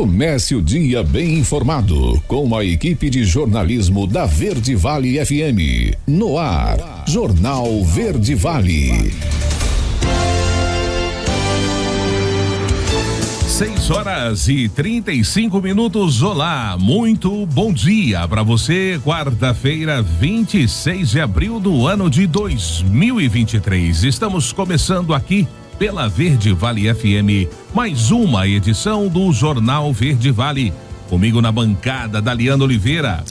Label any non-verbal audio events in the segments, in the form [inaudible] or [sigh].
Comece o dia bem informado com a equipe de jornalismo da Verde Vale FM. No ar, Jornal Verde Vale. 6 horas e 35 minutos. Olá, muito bom dia para você. Quarta-feira, 26 de abril do ano de 2023. Estamos começando aqui pela Verde Vale FM, mais uma edição do Jornal Verde Vale. Comigo na bancada, Daliano Oliveira.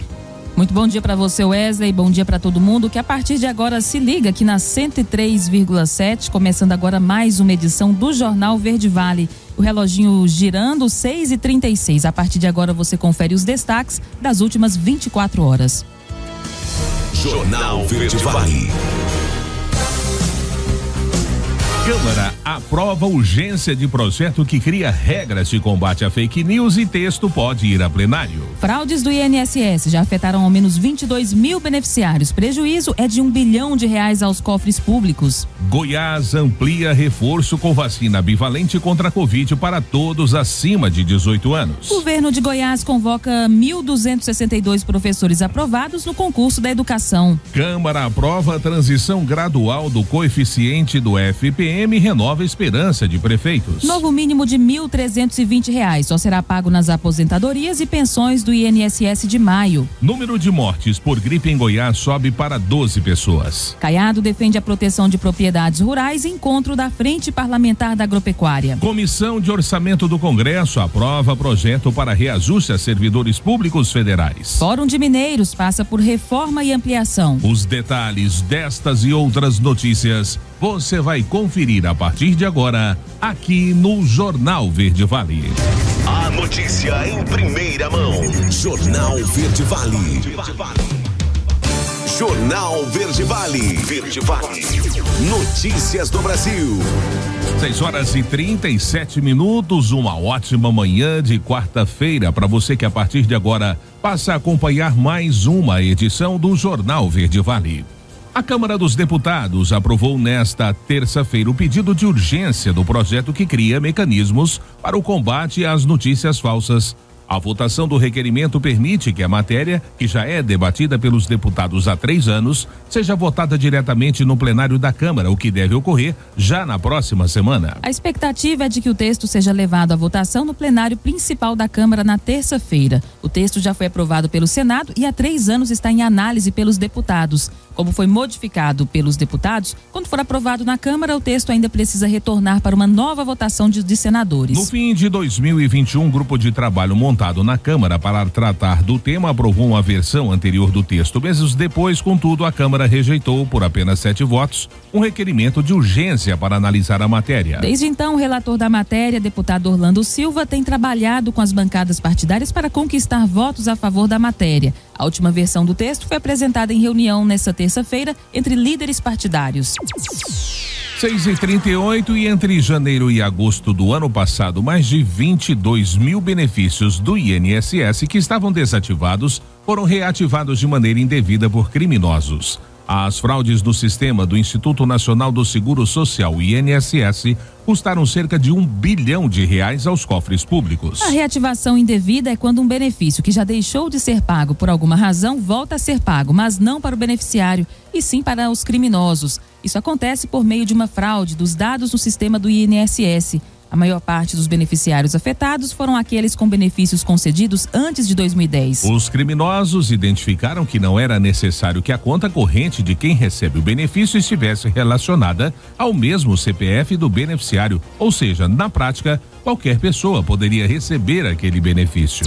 Muito bom dia para você, Wesley. Bom dia para todo mundo que a partir de agora se liga aqui na 103,7, começando agora mais uma edição do Jornal Verde Vale. O reloginho girando 6 e 36 A partir de agora você confere os destaques das últimas 24 horas. Jornal Verde Vale. Câmara aprova urgência de projeto que cria regras de combate a fake news e texto pode ir a plenário. Fraudes do INSS já afetaram ao menos 22 mil beneficiários. Prejuízo é de um bilhão de reais aos cofres públicos. Goiás amplia reforço com vacina bivalente contra a Covid para todos acima de 18 anos. Governo de Goiás convoca 1.262 professores aprovados no concurso da educação. Câmara aprova a transição gradual do coeficiente do FPM PM renova a esperança de prefeitos. Novo mínimo de R$ 1.320 só será pago nas aposentadorias e pensões do INSS de maio. Número de mortes por gripe em Goiás sobe para 12 pessoas. Caiado defende a proteção de propriedades rurais em encontro da Frente Parlamentar da Agropecuária. Comissão de Orçamento do Congresso aprova projeto para reajuste a servidores públicos federais. Fórum de Mineiros passa por reforma e ampliação. Os detalhes destas e outras notícias você vai conferir a partir de agora aqui no Jornal Verde Vale. A notícia em primeira mão. Jornal Verde Vale. Jornal Verde Vale. Verde Vale. Notícias do Brasil. 6 horas e 37 minutos. Uma ótima manhã de quarta-feira para você que a partir de agora passa a acompanhar mais uma edição do Jornal Verde Vale. A Câmara dos Deputados aprovou nesta terça-feira o pedido de urgência do projeto que cria mecanismos para o combate às notícias falsas a votação do requerimento permite que a matéria, que já é debatida pelos deputados há três anos, seja votada diretamente no plenário da Câmara, o que deve ocorrer já na próxima semana. A expectativa é de que o texto seja levado à votação no plenário principal da Câmara na terça-feira. O texto já foi aprovado pelo Senado e há três anos está em análise pelos deputados. Como foi modificado pelos deputados, quando for aprovado na Câmara, o texto ainda precisa retornar para uma nova votação de, de senadores. No fim de 2021, um grupo de trabalho montado montado na Câmara para tratar do tema aprovou uma versão anterior do texto. Meses depois, contudo, a Câmara rejeitou, por apenas sete votos, um requerimento de urgência para analisar a matéria. Desde então, o relator da matéria, deputado Orlando Silva, tem trabalhado com as bancadas partidárias para conquistar votos a favor da matéria. A última versão do texto foi apresentada em reunião nesta terça-feira entre líderes partidários. 6 e 38 e entre janeiro e agosto do ano passado, mais de 22 mil benefícios do INSS que estavam desativados foram reativados de maneira indevida por criminosos. As fraudes do sistema do Instituto Nacional do Seguro Social, INSS, custaram cerca de um bilhão de reais aos cofres públicos. A reativação indevida é quando um benefício que já deixou de ser pago por alguma razão volta a ser pago, mas não para o beneficiário, e sim para os criminosos. Isso acontece por meio de uma fraude dos dados no sistema do INSS. A maior parte dos beneficiários afetados foram aqueles com benefícios concedidos antes de 2010. Os criminosos identificaram que não era necessário que a conta corrente de quem recebe o benefício estivesse relacionada ao mesmo CPF do beneficiário, ou seja, na prática, qualquer pessoa poderia receber aquele benefício.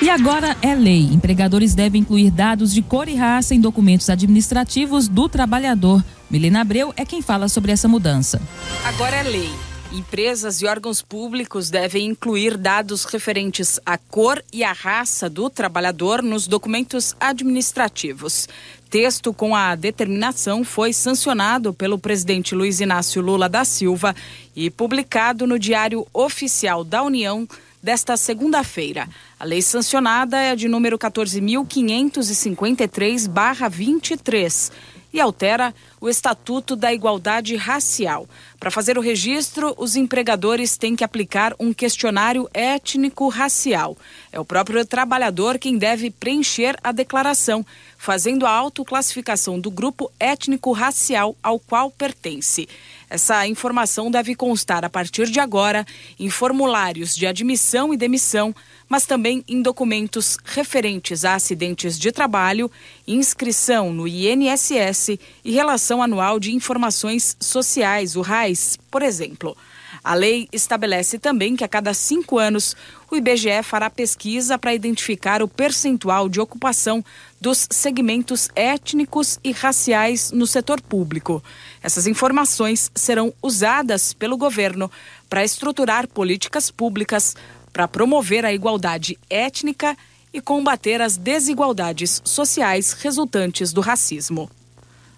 E agora é lei. Empregadores devem incluir dados de cor e raça em documentos administrativos do trabalhador. Milena Abreu é quem fala sobre essa mudança. Agora é lei. Empresas e órgãos públicos devem incluir dados referentes à cor e à raça do trabalhador nos documentos administrativos. Texto com a determinação foi sancionado pelo presidente Luiz Inácio Lula da Silva e publicado no Diário Oficial da União desta segunda-feira. A lei sancionada é de número 14.553-23 e altera o Estatuto da Igualdade Racial. Para fazer o registro, os empregadores têm que aplicar um questionário étnico-racial. É o próprio trabalhador quem deve preencher a declaração, fazendo a autoclassificação do grupo étnico-racial ao qual pertence. Essa informação deve constar a partir de agora em formulários de admissão e demissão, mas também em documentos referentes a acidentes de trabalho, inscrição no INSS e relação anual de informações sociais, o RAIS, por exemplo. A lei estabelece também que a cada cinco anos o IBGE fará pesquisa para identificar o percentual de ocupação dos segmentos étnicos e raciais no setor público. Essas informações serão usadas pelo governo para estruturar políticas públicas para promover a igualdade étnica e combater as desigualdades sociais resultantes do racismo.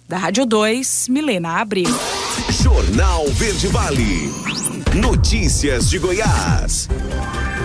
Da Rádio 2, Milena Abril. Jornal Verde Vale. Notícias de Goiás.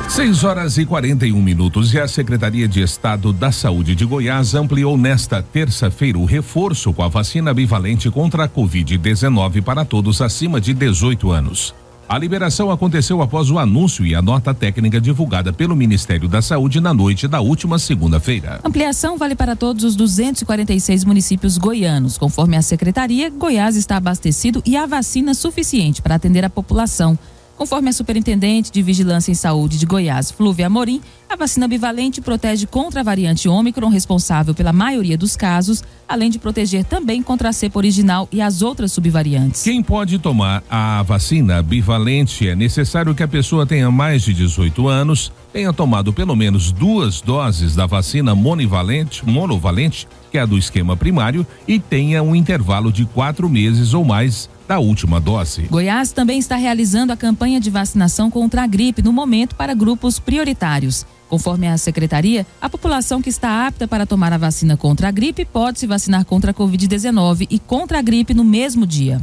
6 horas e 41 minutos e a Secretaria de Estado da Saúde de Goiás ampliou nesta terça-feira o reforço com a vacina bivalente contra a Covid-19 para todos acima de 18 anos. A liberação aconteceu após o anúncio e a nota técnica divulgada pelo Ministério da Saúde na noite da última segunda-feira. Ampliação vale para todos os 246 municípios goianos. Conforme a secretaria, Goiás está abastecido e há vacina suficiente para atender a população. Conforme a superintendente de Vigilância em Saúde de Goiás, Flúvia Amorim, a vacina bivalente protege contra a variante Ômicron, responsável pela maioria dos casos, além de proteger também contra a cepa original e as outras subvariantes. Quem pode tomar a vacina bivalente é necessário que a pessoa tenha mais de 18 anos, tenha tomado pelo menos duas doses da vacina monovalente, monovalente, que é a do esquema primário, e tenha um intervalo de quatro meses ou mais da última dose. Goiás também está realizando a campanha de vacinação contra a gripe no momento para grupos prioritários. Conforme a secretaria, a população que está apta para tomar a vacina contra a gripe pode se vacinar contra a Covid-19 e contra a gripe no mesmo dia.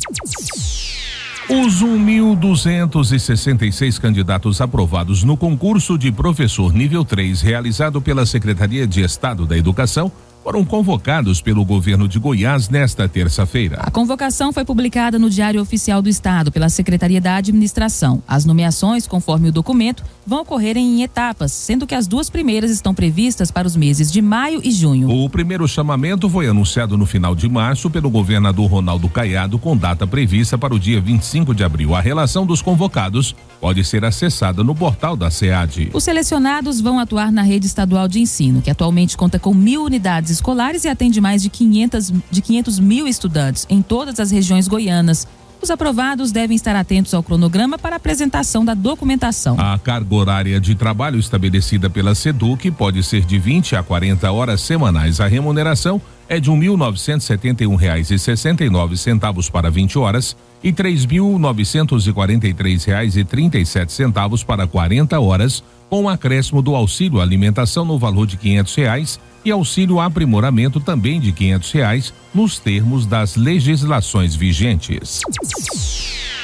Os 1.266 candidatos aprovados no concurso de professor nível 3 realizado pela Secretaria de Estado da Educação foram convocados pelo governo de Goiás nesta terça-feira. A convocação foi publicada no Diário Oficial do Estado pela Secretaria da Administração. As nomeações, conforme o documento, vão ocorrer em etapas, sendo que as duas primeiras estão previstas para os meses de maio e junho. O primeiro chamamento foi anunciado no final de março pelo governador Ronaldo Caiado, com data prevista para o dia 25 de abril. A relação dos convocados pode ser acessada no portal da SEAD. Os selecionados vão atuar na rede estadual de ensino, que atualmente conta com mil unidades escolares e atende mais de 500, de 500 mil estudantes em todas as regiões goianas. Os aprovados devem estar atentos ao cronograma para apresentação da documentação. A carga horária de trabalho estabelecida pela SEDUC pode ser de 20 a 40 horas semanais. A remuneração é de R$ 1.971,69 para 20 horas e R$ 3.943,37 para 40 horas, com o acréscimo do auxílio alimentação no valor de 500 reais e auxílio aprimoramento também de 500 reais nos termos das legislações vigentes.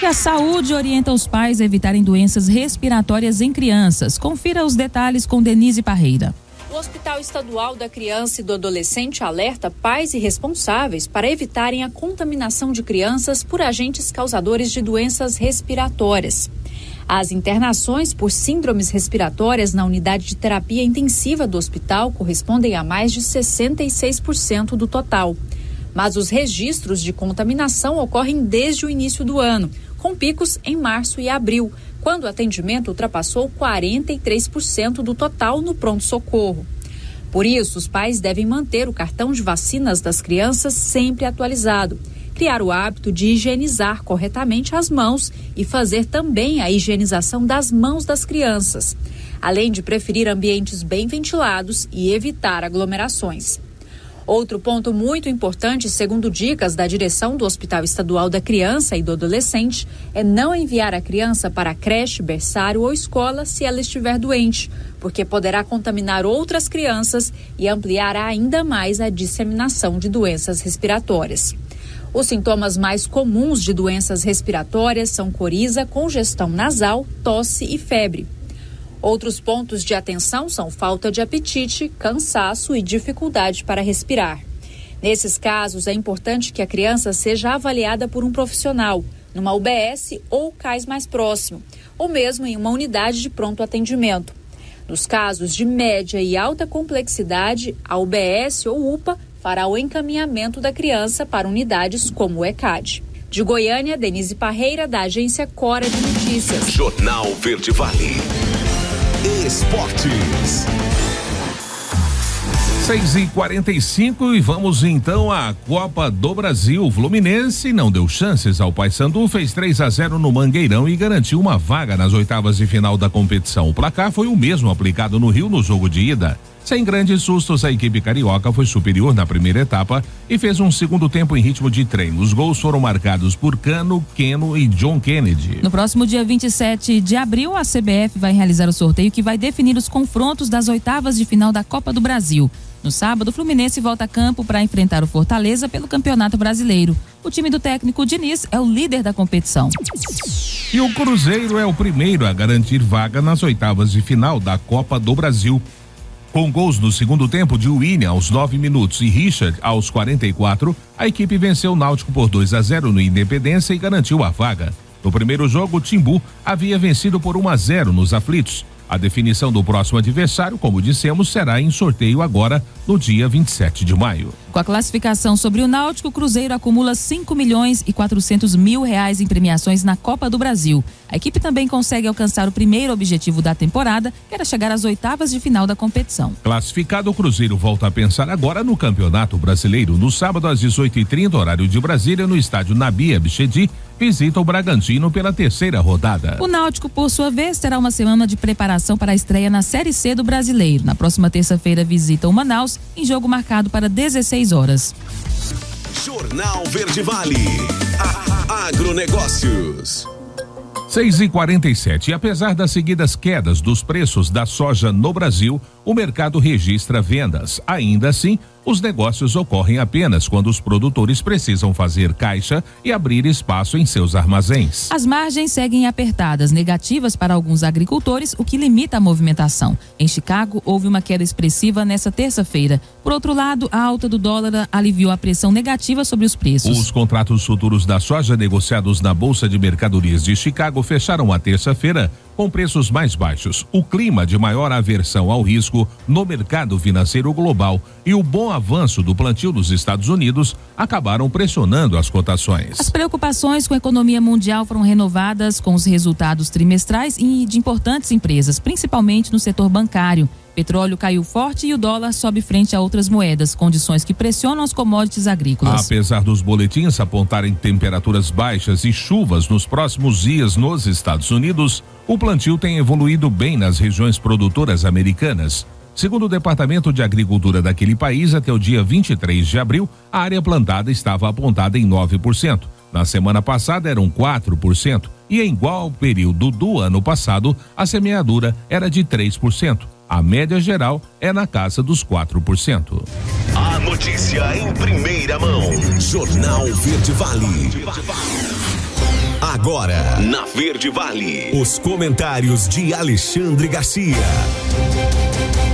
E a saúde orienta os pais a evitarem doenças respiratórias em crianças. Confira os detalhes com Denise Parreira. O Hospital Estadual da Criança e do Adolescente alerta pais e responsáveis para evitarem a contaminação de crianças por agentes causadores de doenças respiratórias. As internações por síndromes respiratórias na unidade de terapia intensiva do hospital correspondem a mais de 66% do total. Mas os registros de contaminação ocorrem desde o início do ano, com picos em março e abril, quando o atendimento ultrapassou 43% do total no pronto-socorro. Por isso, os pais devem manter o cartão de vacinas das crianças sempre atualizado, criar o hábito de higienizar corretamente as mãos e fazer também a higienização das mãos das crianças, além de preferir ambientes bem ventilados e evitar aglomerações. Outro ponto muito importante, segundo dicas da direção do Hospital Estadual da Criança e do Adolescente, é não enviar a criança para a creche, berçário ou escola se ela estiver doente, porque poderá contaminar outras crianças e ampliar ainda mais a disseminação de doenças respiratórias. Os sintomas mais comuns de doenças respiratórias são coriza, congestão nasal, tosse e febre. Outros pontos de atenção são falta de apetite, cansaço e dificuldade para respirar. Nesses casos, é importante que a criança seja avaliada por um profissional, numa UBS ou CAIS mais próximo, ou mesmo em uma unidade de pronto atendimento. Nos casos de média e alta complexidade, a UBS ou UPA fará o encaminhamento da criança para unidades como o ECAD. De Goiânia, Denise Parreira, da agência Cora de Notícias. Jornal Verde Vale. Esportes. 6 e 45 e vamos então à Copa do Brasil. Fluminense não deu chances ao Paysandu, fez 3 a 0 no Mangueirão e garantiu uma vaga nas oitavas de final da competição. O placar foi o mesmo aplicado no Rio no jogo de ida. Sem grandes sustos, a equipe carioca foi superior na primeira etapa e fez um segundo tempo em ritmo de treino. Os gols foram marcados por Cano, Keno e John Kennedy. No próximo dia 27 de abril, a CBF vai realizar o sorteio que vai definir os confrontos das oitavas de final da Copa do Brasil. No sábado, o Fluminense volta a campo para enfrentar o Fortaleza pelo Campeonato Brasileiro. O time do técnico Diniz é o líder da competição. E o Cruzeiro é o primeiro a garantir vaga nas oitavas de final da Copa do Brasil. Com gols no segundo tempo de William aos 9 minutos e Richard aos 44, a equipe venceu o Náutico por 2 a 0 no Independência e garantiu a vaga. No primeiro jogo, Timbu havia vencido por 1 a 0 nos aflitos. A definição do próximo adversário, como dissemos, será em sorteio agora no dia 27 de maio. Com a classificação sobre o Náutico, o Cruzeiro acumula 5 milhões e 400 mil reais em premiações na Copa do Brasil. A equipe também consegue alcançar o primeiro objetivo da temporada, que era chegar às oitavas de final da competição. Classificado, o Cruzeiro volta a pensar agora no Campeonato Brasileiro. No sábado, às 18h30, horário de Brasília, no estádio Nabia Bichedi, visita o Bragantino pela terceira rodada. O Náutico, por sua vez, terá uma semana de preparação para a estreia na Série C do Brasileiro. Na próxima terça-feira, visita o Manaus, em jogo marcado para 16 horas. Jornal Verde Vale. Agronegócios. 6 e 47 e apesar das seguidas quedas dos preços da soja no Brasil, o mercado registra vendas. Ainda assim, os negócios ocorrem apenas quando os produtores precisam fazer caixa e abrir espaço em seus armazéns. As margens seguem apertadas, negativas para alguns agricultores, o que limita a movimentação. Em Chicago, houve uma queda expressiva nessa terça-feira. Por outro lado, a alta do dólar aliviou a pressão negativa sobre os preços. Os contratos futuros da soja negociados na Bolsa de Mercadorias de Chicago fecharam a terça-feira com preços mais baixos, o clima de maior aversão ao risco no mercado financeiro global e o bom avanço do plantio nos Estados Unidos acabaram pressionando as cotações. As preocupações com a economia mundial foram renovadas com os resultados trimestrais e de importantes empresas, principalmente no setor bancário. Petróleo caiu forte e o dólar sobe frente a outras moedas, condições que pressionam as commodities agrícolas. Apesar dos boletins apontarem temperaturas baixas e chuvas nos próximos dias nos Estados Unidos, o plantio tem evoluído bem nas regiões produtoras americanas. Segundo o Departamento de Agricultura daquele país, até o dia 23 de abril, a área plantada estava apontada em 9%. Na semana passada eram 4%, e em igual período do ano passado, a semeadura era de 3%. A média geral é na casa dos 4%. A notícia em primeira mão. Jornal Verde Vale. Agora, na Verde Vale, os comentários de Alexandre Garcia.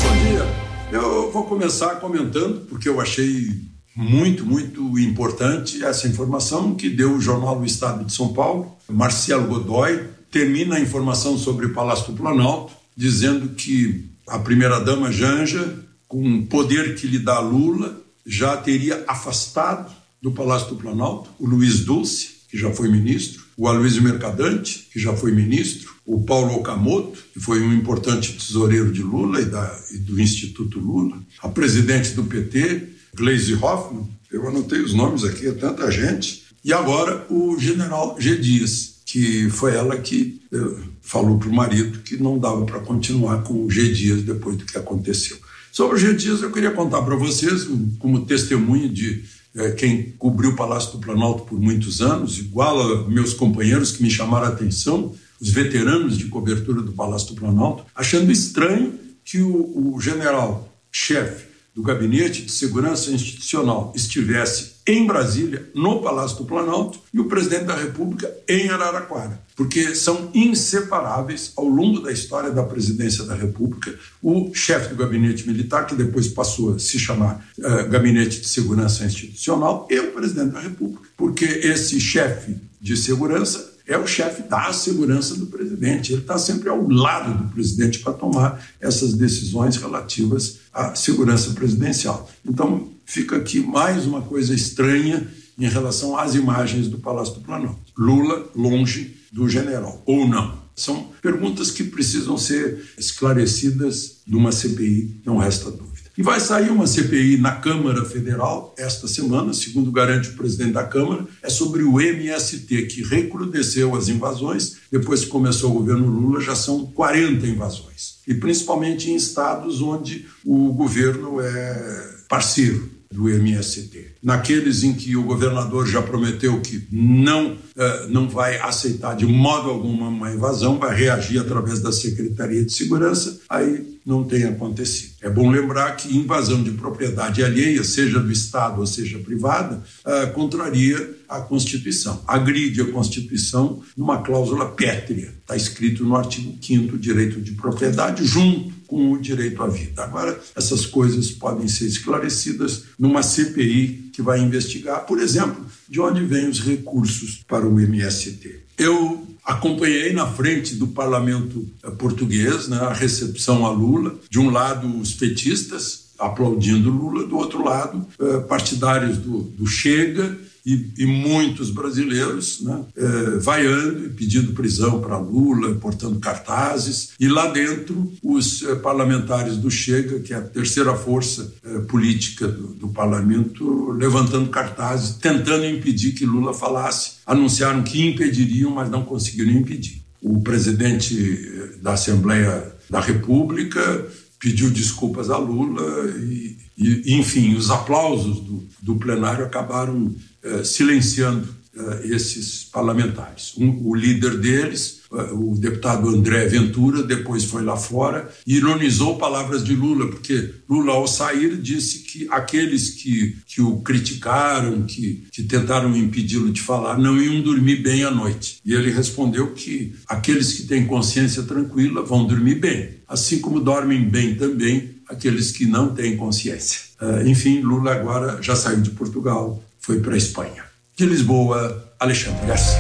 Bom dia. Eu vou começar comentando, porque eu achei muito, muito importante essa informação que deu o Jornal do Estado de São Paulo. Marcelo Godoy termina a informação sobre o Palácio do Planalto, dizendo que a primeira-dama Janja, com o poder que lhe dá Lula, já teria afastado do Palácio do Planalto. O Luiz Dulce, que já foi ministro, o Aloysio Mercadante, que já foi ministro, o Paulo Okamoto, que foi um importante tesoureiro de Lula e, da, e do Instituto Lula, a presidente do PT, Gleisi Hoffmann, eu anotei os nomes aqui, é tanta gente, e agora o general G. Dias, que foi ela que eh, falou para o marido que não dava para continuar com o G Dias depois do que aconteceu. Sobre o G Dias, eu queria contar para vocês, como testemunho de eh, quem cobriu o Palácio do Planalto por muitos anos, igual a meus companheiros que me chamaram a atenção, os veteranos de cobertura do Palácio do Planalto, achando estranho que o, o general-chefe do Gabinete de Segurança Institucional estivesse em Brasília, no Palácio do Planalto, e o presidente da República em Araraquara, porque são inseparáveis ao longo da história da presidência da República. O chefe do gabinete militar, que depois passou a se chamar uh, Gabinete de Segurança Institucional, e o presidente da República, porque esse chefe de segurança é o chefe da segurança do presidente. Ele está sempre ao lado do presidente para tomar essas decisões relativas à segurança presidencial. Então, fica aqui mais uma coisa estranha em relação às imagens do Palácio do Planalto. Lula longe do general, ou não? São perguntas que precisam ser esclarecidas numa CPI, não resta dúvida. E vai sair uma CPI na Câmara Federal esta semana, segundo garante o presidente da Câmara, é sobre o MST, que recrudesceu as invasões. Depois que começou o governo Lula, já são 40 invasões. E principalmente em estados onde o governo é parceiro do MST. Naqueles em que o governador já prometeu que não, uh, não vai aceitar de modo algum uma invasão, vai reagir através da Secretaria de Segurança, aí não tem acontecido. É bom lembrar que invasão de propriedade alheia, seja do Estado ou seja privada, uh, contraria a Constituição, agride a Constituição numa cláusula pétrea. Está escrito no artigo 5 direito de propriedade, junto com o direito à vida. Agora, essas coisas podem ser esclarecidas numa CPI que vai investigar, por exemplo, de onde vêm os recursos para o MST. Eu acompanhei na frente do parlamento eh, português né, a recepção a Lula. De um lado, os petistas aplaudindo Lula, do outro lado, eh, partidários do, do Chega e, e muitos brasileiros né, é, vaiando e pedindo prisão para Lula, portando cartazes, e lá dentro os é, parlamentares do Chega, que é a terceira força é, política do, do parlamento, levantando cartazes, tentando impedir que Lula falasse. Anunciaram que impediriam, mas não conseguiram impedir. O presidente é, da Assembleia da República pediu desculpas a Lula e, e enfim, os aplausos do, do plenário acabaram eh, silenciando eh, esses parlamentares. Um, o líder deles, eh, o deputado André Ventura, depois foi lá fora e ironizou palavras de Lula, porque Lula, ao sair, disse que aqueles que, que o criticaram, que, que tentaram impedi-lo de falar, não iam dormir bem à noite. E ele respondeu que aqueles que têm consciência tranquila vão dormir bem, assim como dormem bem também aqueles que não têm consciência. Enfim, Lula agora já saiu de Portugal, foi para a Espanha. De Lisboa, Alexandre Garcia.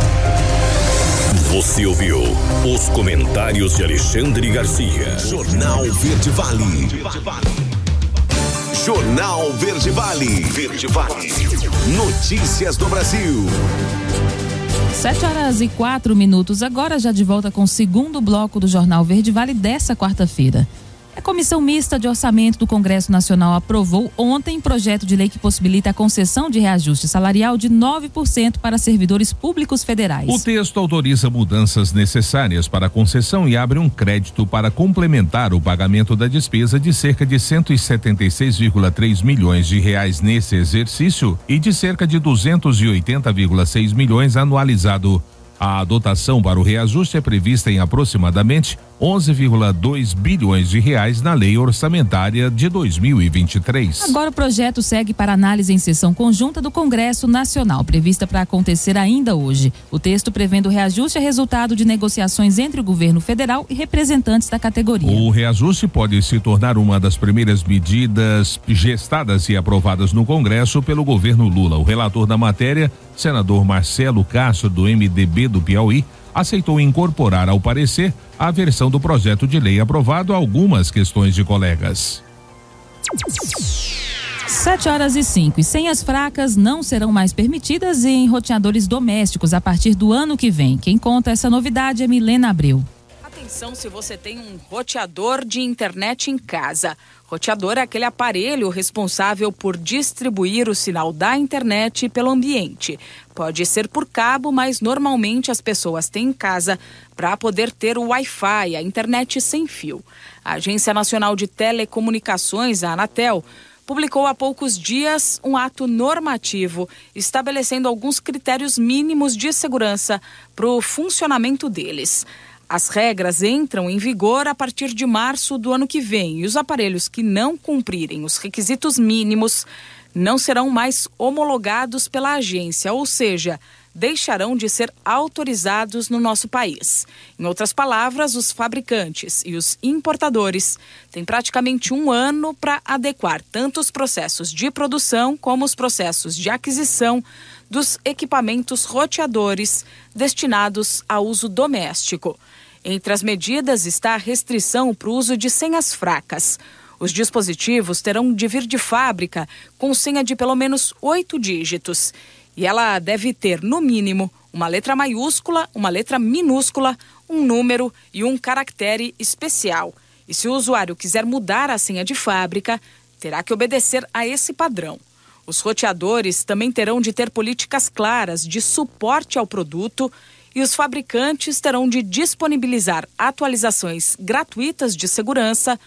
Você ouviu os comentários de Alexandre Garcia. Jornal Verde Vale. Jornal Verde Vale. Verde Vale. Notícias do Brasil. Sete horas e quatro minutos. Agora já de volta com o segundo bloco do Jornal Verde Vale dessa quarta-feira. A Comissão Mista de Orçamento do Congresso Nacional aprovou ontem projeto de lei que possibilita a concessão de reajuste salarial de 9% para servidores públicos federais. O texto autoriza mudanças necessárias para a concessão e abre um crédito para complementar o pagamento da despesa de cerca de 176,3 milhões de reais nesse exercício e de cerca de 280,6 milhões anualizado. A dotação para o reajuste é prevista em aproximadamente 11,2 bilhões de reais na lei orçamentária de 2023. Agora o projeto segue para análise em sessão conjunta do Congresso Nacional, prevista para acontecer ainda hoje. O texto prevendo o reajuste é resultado de negociações entre o governo federal e representantes da categoria. O reajuste pode se tornar uma das primeiras medidas gestadas e aprovadas no Congresso pelo governo Lula. O relator da matéria, senador Marcelo Castro do MDB do Piauí, aceitou incorporar ao parecer a versão do projeto de lei aprovado algumas questões de colegas. Sete horas e cinco. E senhas fracas não serão mais permitidas em roteadores domésticos a partir do ano que vem. Quem conta essa novidade é Milena Abreu. Atenção se você tem um roteador de internet em casa. Roteador é aquele aparelho responsável por distribuir o sinal da internet pelo ambiente. Pode ser por cabo, mas normalmente as pessoas têm em casa para poder ter o Wi-Fi, a internet sem fio. A Agência Nacional de Telecomunicações, a Anatel, publicou há poucos dias um ato normativo estabelecendo alguns critérios mínimos de segurança para o funcionamento deles. As regras entram em vigor a partir de março do ano que vem e os aparelhos que não cumprirem os requisitos mínimos não serão mais homologados pela agência, ou seja, deixarão de ser autorizados no nosso país. Em outras palavras, os fabricantes e os importadores têm praticamente um ano para adequar tanto os processos de produção como os processos de aquisição dos equipamentos roteadores destinados a uso doméstico. Entre as medidas está a restrição para o uso de senhas fracas. Os dispositivos terão de vir de fábrica com senha de pelo menos oito dígitos. E ela deve ter, no mínimo, uma letra maiúscula, uma letra minúscula, um número e um caractere especial. E se o usuário quiser mudar a senha de fábrica, terá que obedecer a esse padrão. Os roteadores também terão de ter políticas claras de suporte ao produto e os fabricantes terão de disponibilizar atualizações gratuitas de segurança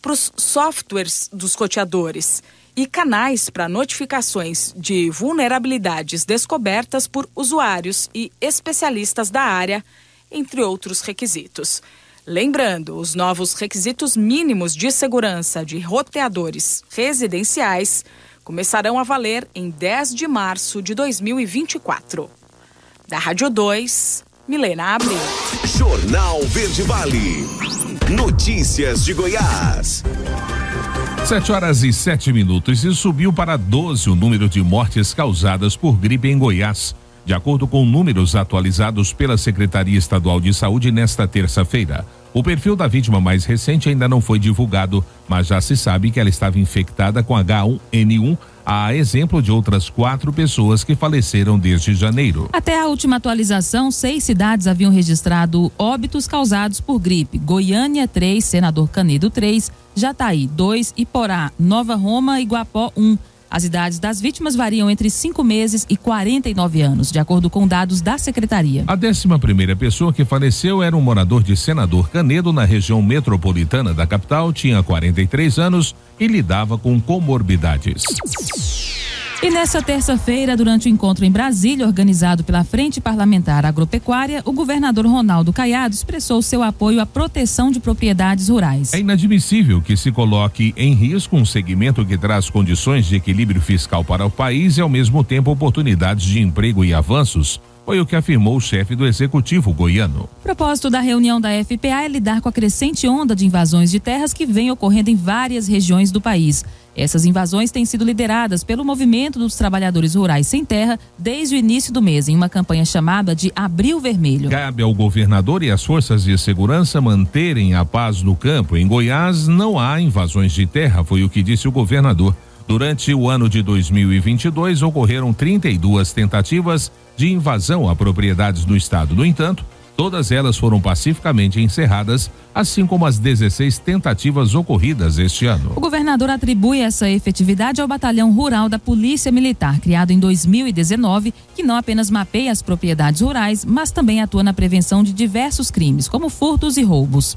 para os softwares dos roteadores e canais para notificações de vulnerabilidades descobertas por usuários e especialistas da área, entre outros requisitos. Lembrando, os novos requisitos mínimos de segurança de roteadores residenciais começarão a valer em 10 de março de 2024. Da Rádio 2, Milena Abreu. Jornal Verde Vale. Notícias de Goiás. Sete horas e sete minutos e subiu para 12 o número de mortes causadas por gripe em Goiás. De acordo com números atualizados pela Secretaria Estadual de Saúde nesta terça-feira. O perfil da vítima mais recente ainda não foi divulgado, mas já se sabe que ela estava infectada com H1N1 a exemplo de outras quatro pessoas que faleceram desde janeiro. Até a última atualização, seis cidades haviam registrado óbitos causados por gripe: Goiânia, 3, Senador Canedo, 3, Jataí, 2, Iporá, Nova Roma e Guapó, 1. Um. As idades das vítimas variam entre 5 meses e 49 anos, de acordo com dados da secretaria. A 11 primeira pessoa que faleceu era um morador de Senador Canedo, na região metropolitana da capital, tinha 43 anos e lidava com comorbidades. E nessa terça-feira, durante o encontro em Brasília, organizado pela Frente Parlamentar Agropecuária, o governador Ronaldo Caiado expressou seu apoio à proteção de propriedades rurais. É inadmissível que se coloque em risco um segmento que traz condições de equilíbrio fiscal para o país e, ao mesmo tempo, oportunidades de emprego e avanços foi o que afirmou o chefe do executivo goiano. O propósito da reunião da FPA é lidar com a crescente onda de invasões de terras que vem ocorrendo em várias regiões do país. Essas invasões têm sido lideradas pelo movimento dos trabalhadores rurais sem terra desde o início do mês, em uma campanha chamada de Abril Vermelho. Cabe ao governador e às forças de segurança manterem a paz no campo. Em Goiás não há invasões de terra, foi o que disse o governador. Durante o ano de 2022, ocorreram 32 tentativas de invasão a propriedades do Estado. No entanto, Todas elas foram pacificamente encerradas, assim como as 16 tentativas ocorridas este ano. O governador atribui essa efetividade ao Batalhão Rural da Polícia Militar, criado em 2019, que não apenas mapeia as propriedades rurais, mas também atua na prevenção de diversos crimes, como furtos e roubos.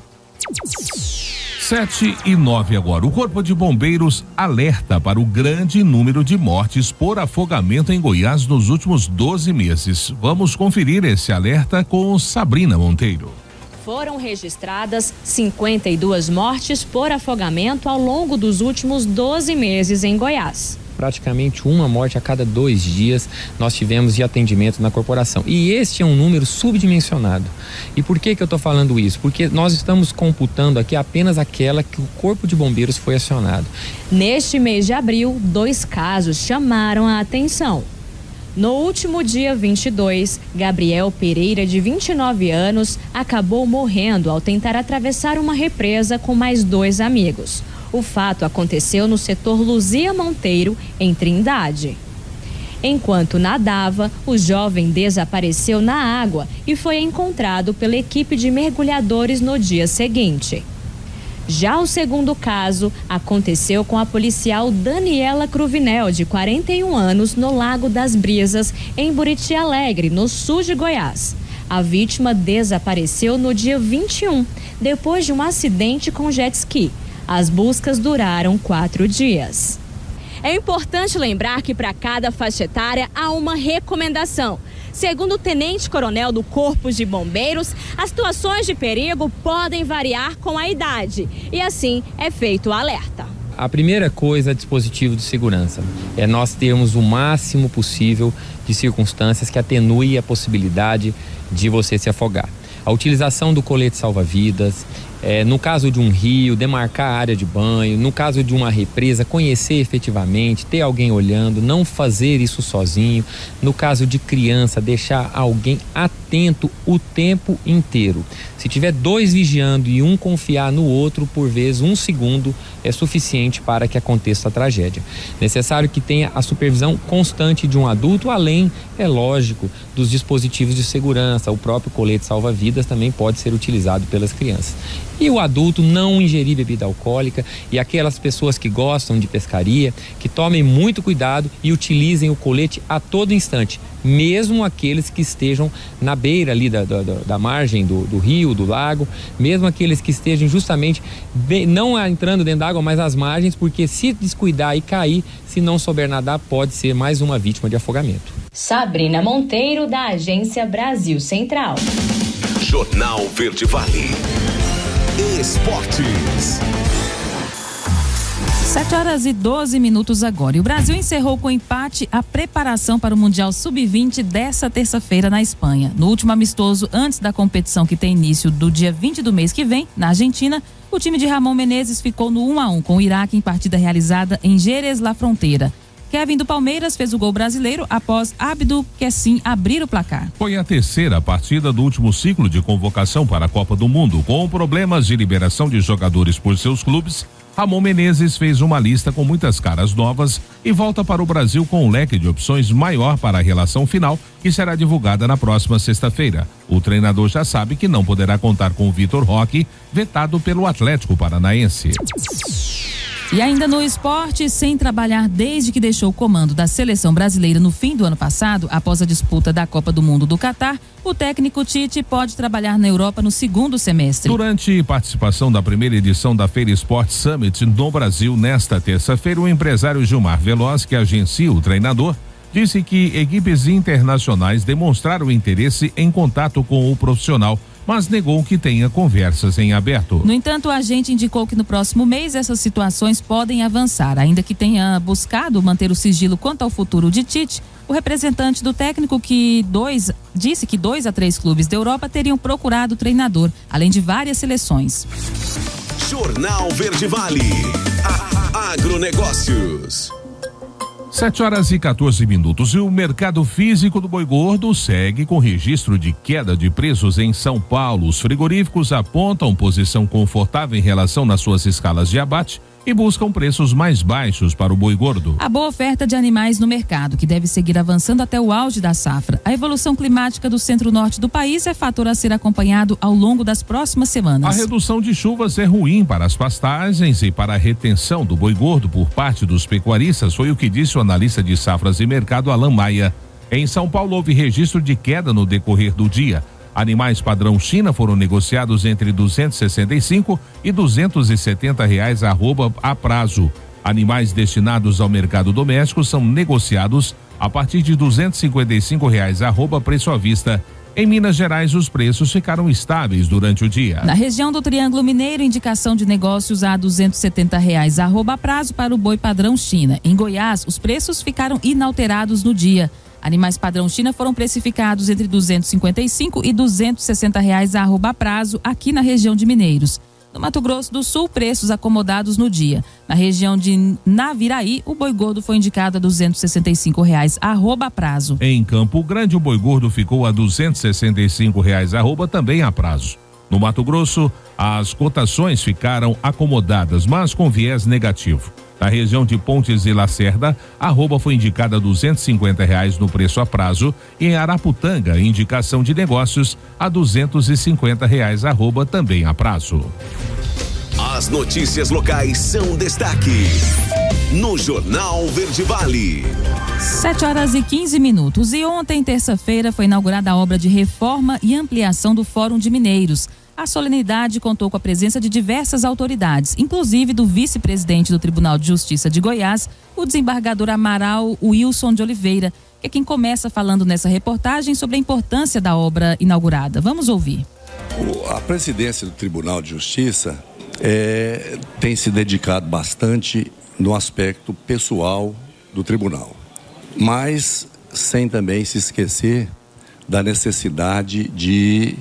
Sete e nove agora. O Corpo de Bombeiros alerta para o grande número de mortes por afogamento em Goiás nos últimos 12 meses. Vamos conferir esse alerta com Sabrina Monteiro. Foram registradas 52 mortes por afogamento ao longo dos últimos 12 meses em Goiás praticamente uma morte a cada dois dias nós tivemos de atendimento na corporação. E este é um número subdimensionado. E por que, que eu estou falando isso? Porque nós estamos computando aqui apenas aquela que o Corpo de Bombeiros foi acionado. Neste mês de abril, dois casos chamaram a atenção. No último dia 22, Gabriel Pereira, de 29 anos, acabou morrendo ao tentar atravessar uma represa com mais dois amigos. O fato aconteceu no setor Luzia Monteiro, em Trindade. Enquanto nadava, o jovem desapareceu na água e foi encontrado pela equipe de mergulhadores no dia seguinte. Já o segundo caso aconteceu com a policial Daniela Cruvinel, de 41 anos, no Lago das Brisas, em Buriti Alegre, no sul de Goiás. A vítima desapareceu no dia 21, depois de um acidente com jet ski. As buscas duraram quatro dias. É importante lembrar que para cada faixa etária há uma recomendação. Segundo o tenente-coronel do Corpo de Bombeiros, as situações de perigo podem variar com a idade e assim é feito o alerta. A primeira coisa é dispositivo de segurança. É nós termos o máximo possível de circunstâncias que atenue a possibilidade de você se afogar. A utilização do colete salva-vidas, é, no caso de um rio, demarcar a área de banho, no caso de uma represa, conhecer efetivamente, ter alguém olhando, não fazer isso sozinho. No caso de criança, deixar alguém atento o tempo inteiro. Se tiver dois vigiando e um confiar no outro, por vezes um segundo é suficiente para que aconteça a tragédia. Necessário que tenha a supervisão constante de um adulto, além, é lógico, dos dispositivos de segurança. O próprio colete salva-vidas também pode ser utilizado pelas crianças e o adulto não ingerir bebida alcoólica e aquelas pessoas que gostam de pescaria, que tomem muito cuidado e utilizem o colete a todo instante, mesmo aqueles que estejam na beira ali da, da, da margem do, do, rio, do lago, mesmo aqueles que estejam justamente bem, não entrando dentro d'água, mas às margens, porque se descuidar e cair, se não souber nadar, pode ser mais uma vítima de afogamento. Sabrina Monteiro, da Agência Brasil Central. Jornal Verde Vale. Esportes. 7 horas e 12 minutos agora. E o Brasil encerrou com empate a preparação para o Mundial Sub-20 dessa terça-feira na Espanha. No último amistoso, antes da competição que tem início do dia 20 do mês que vem, na Argentina, o time de Ramon Menezes ficou no 1 a 1 com o Iraque em partida realizada em Jerez La Fronteira. Kevin do Palmeiras fez o gol brasileiro após Abdo Kessim abrir o placar. Foi a terceira partida do último ciclo de convocação para a Copa do Mundo. Com problemas de liberação de jogadores por seus clubes, Ramon Menezes fez uma lista com muitas caras novas e volta para o Brasil com um leque de opções maior para a relação final, que será divulgada na próxima sexta-feira. O treinador já sabe que não poderá contar com o Vitor Roque, vetado pelo Atlético Paranaense. E ainda no esporte, sem trabalhar desde que deixou o comando da seleção brasileira no fim do ano passado, após a disputa da Copa do Mundo do Catar, o técnico Tite pode trabalhar na Europa no segundo semestre. Durante participação da primeira edição da Feira Sport Summit no Brasil nesta terça-feira, o empresário Gilmar Veloz, que agencia o treinador, disse que equipes internacionais demonstraram interesse em contato com o profissional mas negou que tenha conversas em aberto. No entanto, o agente indicou que no próximo mês essas situações podem avançar, ainda que tenha buscado manter o sigilo quanto ao futuro de Tite. O representante do técnico que dois disse que dois a três clubes da Europa teriam procurado o treinador, além de várias seleções. Jornal Verde Vale. Agronegócios. 7 horas e 14 minutos. E o mercado físico do boi gordo segue com registro de queda de preços em São Paulo. Os frigoríficos apontam posição confortável em relação nas suas escalas de abate e buscam preços mais baixos para o boi gordo. A boa oferta de animais no mercado, que deve seguir avançando até o auge da safra. A evolução climática do centro-norte do país é fator a ser acompanhado ao longo das próximas semanas. A redução de chuvas é ruim para as pastagens e para a retenção do boi gordo por parte dos pecuaristas, foi o que disse o analista de safras e mercado Alan Maia. Em São Paulo houve registro de queda no decorrer do dia. Animais padrão China foram negociados entre 265 e 270 reais arroba a prazo. Animais destinados ao mercado doméstico são negociados a partir de 255 reais arroba preço à vista. Em Minas Gerais, os preços ficaram estáveis durante o dia. Na região do Triângulo Mineiro, indicação de negócios a 270 reais arroba prazo para o boi padrão China. Em Goiás, os preços ficaram inalterados no dia. Animais padrão China foram precificados entre 255 e 260 reais a arroba prazo aqui na região de Mineiros. No Mato Grosso do Sul, preços acomodados no dia. Na região de Naviraí, o boi gordo foi indicado a 265 reais arroba prazo. Em Campo Grande, o boi gordo ficou a 265 reais arroba também a prazo. No Mato Grosso, as cotações ficaram acomodadas, mas com viés negativo. Na região de Pontes e Lacerda, a arroba foi indicada a R$ reais no preço a prazo e em Araputanga, indicação de negócios a R$ reais arroba também a prazo. As notícias locais são destaque no Jornal Verde Vale. 7 horas e 15 minutos. E ontem, terça-feira, foi inaugurada a obra de reforma e ampliação do Fórum de Mineiros. A solenidade contou com a presença de diversas autoridades, inclusive do vice-presidente do Tribunal de Justiça de Goiás, o desembargador Amaral Wilson de Oliveira, que é quem começa falando nessa reportagem sobre a importância da obra inaugurada. Vamos ouvir. A presidência do Tribunal de Justiça é, tem se dedicado bastante no aspecto pessoal do tribunal, mas sem também se esquecer da necessidade de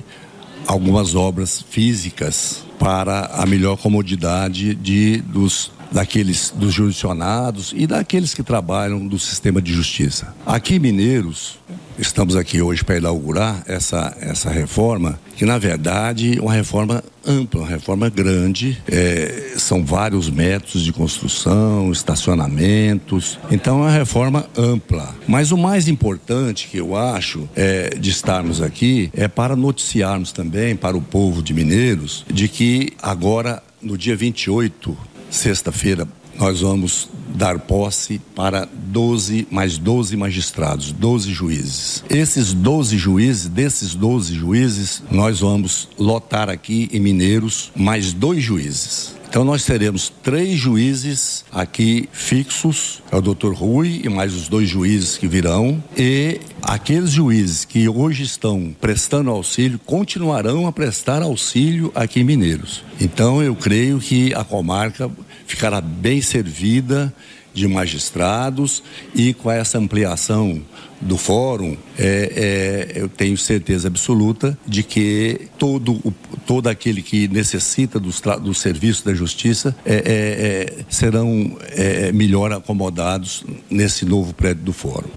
algumas obras físicas para a melhor comodidade de, dos, daqueles dos jurisdicionados e daqueles que trabalham do sistema de justiça. Aqui em Mineiros, estamos aqui hoje para inaugurar essa, essa reforma, que na verdade é uma reforma ampla, uma reforma grande. É, são vários métodos de construção, estacionamentos. Então é uma reforma ampla. Mas o mais importante que eu acho é, de estarmos aqui é para noticiarmos também para o povo de Mineiros de que agora, no dia 28, sexta-feira, nós vamos dar posse para 12, mais 12 magistrados, 12 juízes. Esses 12 juízes, desses 12 juízes, nós vamos lotar aqui em Mineiros mais dois juízes. Então nós teremos três juízes aqui fixos, é o doutor Rui e mais os dois juízes que virão, e aqueles juízes que hoje estão prestando auxílio continuarão a prestar auxílio aqui em Mineiros. Então eu creio que a comarca ficará bem servida de magistrados e com essa ampliação do fórum, é, é, eu tenho certeza absoluta de que todo, o, todo aquele que necessita dos, do serviço da justiça é, é, é serão é, melhor acomodados nesse novo prédio do fórum.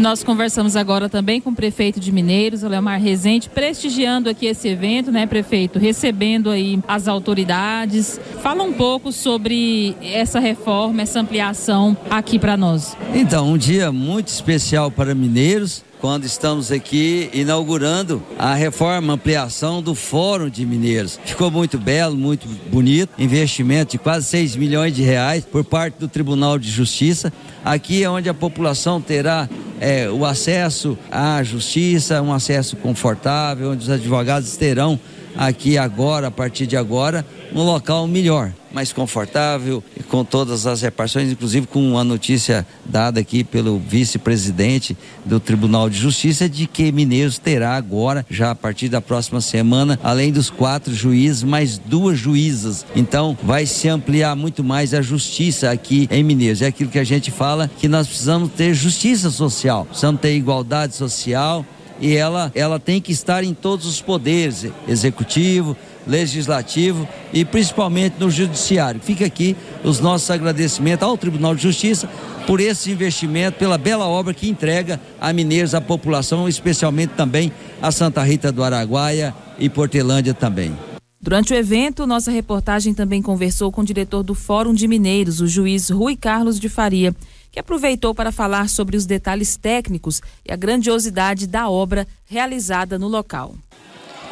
Nós conversamos agora também com o prefeito de Mineiros, o Leomar Rezende, prestigiando aqui esse evento, né, prefeito? Recebendo aí as autoridades. Fala um pouco sobre essa reforma, essa ampliação aqui para nós. Então, um dia muito especial para Mineiros quando estamos aqui inaugurando a reforma, ampliação do Fórum de Mineiros. Ficou muito belo, muito bonito, investimento de quase 6 milhões de reais por parte do Tribunal de Justiça. Aqui é onde a população terá é, o acesso à justiça, um acesso confortável, onde os advogados terão aqui agora, a partir de agora, um local melhor, mais confortável, com todas as repartições, inclusive com a notícia dada aqui pelo vice-presidente do Tribunal de Justiça de que Mineiros terá agora, já a partir da próxima semana, além dos quatro juízes, mais duas juízas. Então, vai se ampliar muito mais a justiça aqui em Mineiros. É aquilo que a gente fala que nós precisamos ter justiça social, precisamos ter igualdade social e ela, ela tem que estar em todos os poderes, executivo, legislativo e principalmente no judiciário. Fica aqui os nossos agradecimentos ao Tribunal de Justiça por esse investimento, pela bela obra que entrega a Mineiros, a população, especialmente também a Santa Rita do Araguaia e Portelândia também. Durante o evento, nossa reportagem também conversou com o diretor do Fórum de Mineiros, o juiz Rui Carlos de Faria que aproveitou para falar sobre os detalhes técnicos e a grandiosidade da obra realizada no local.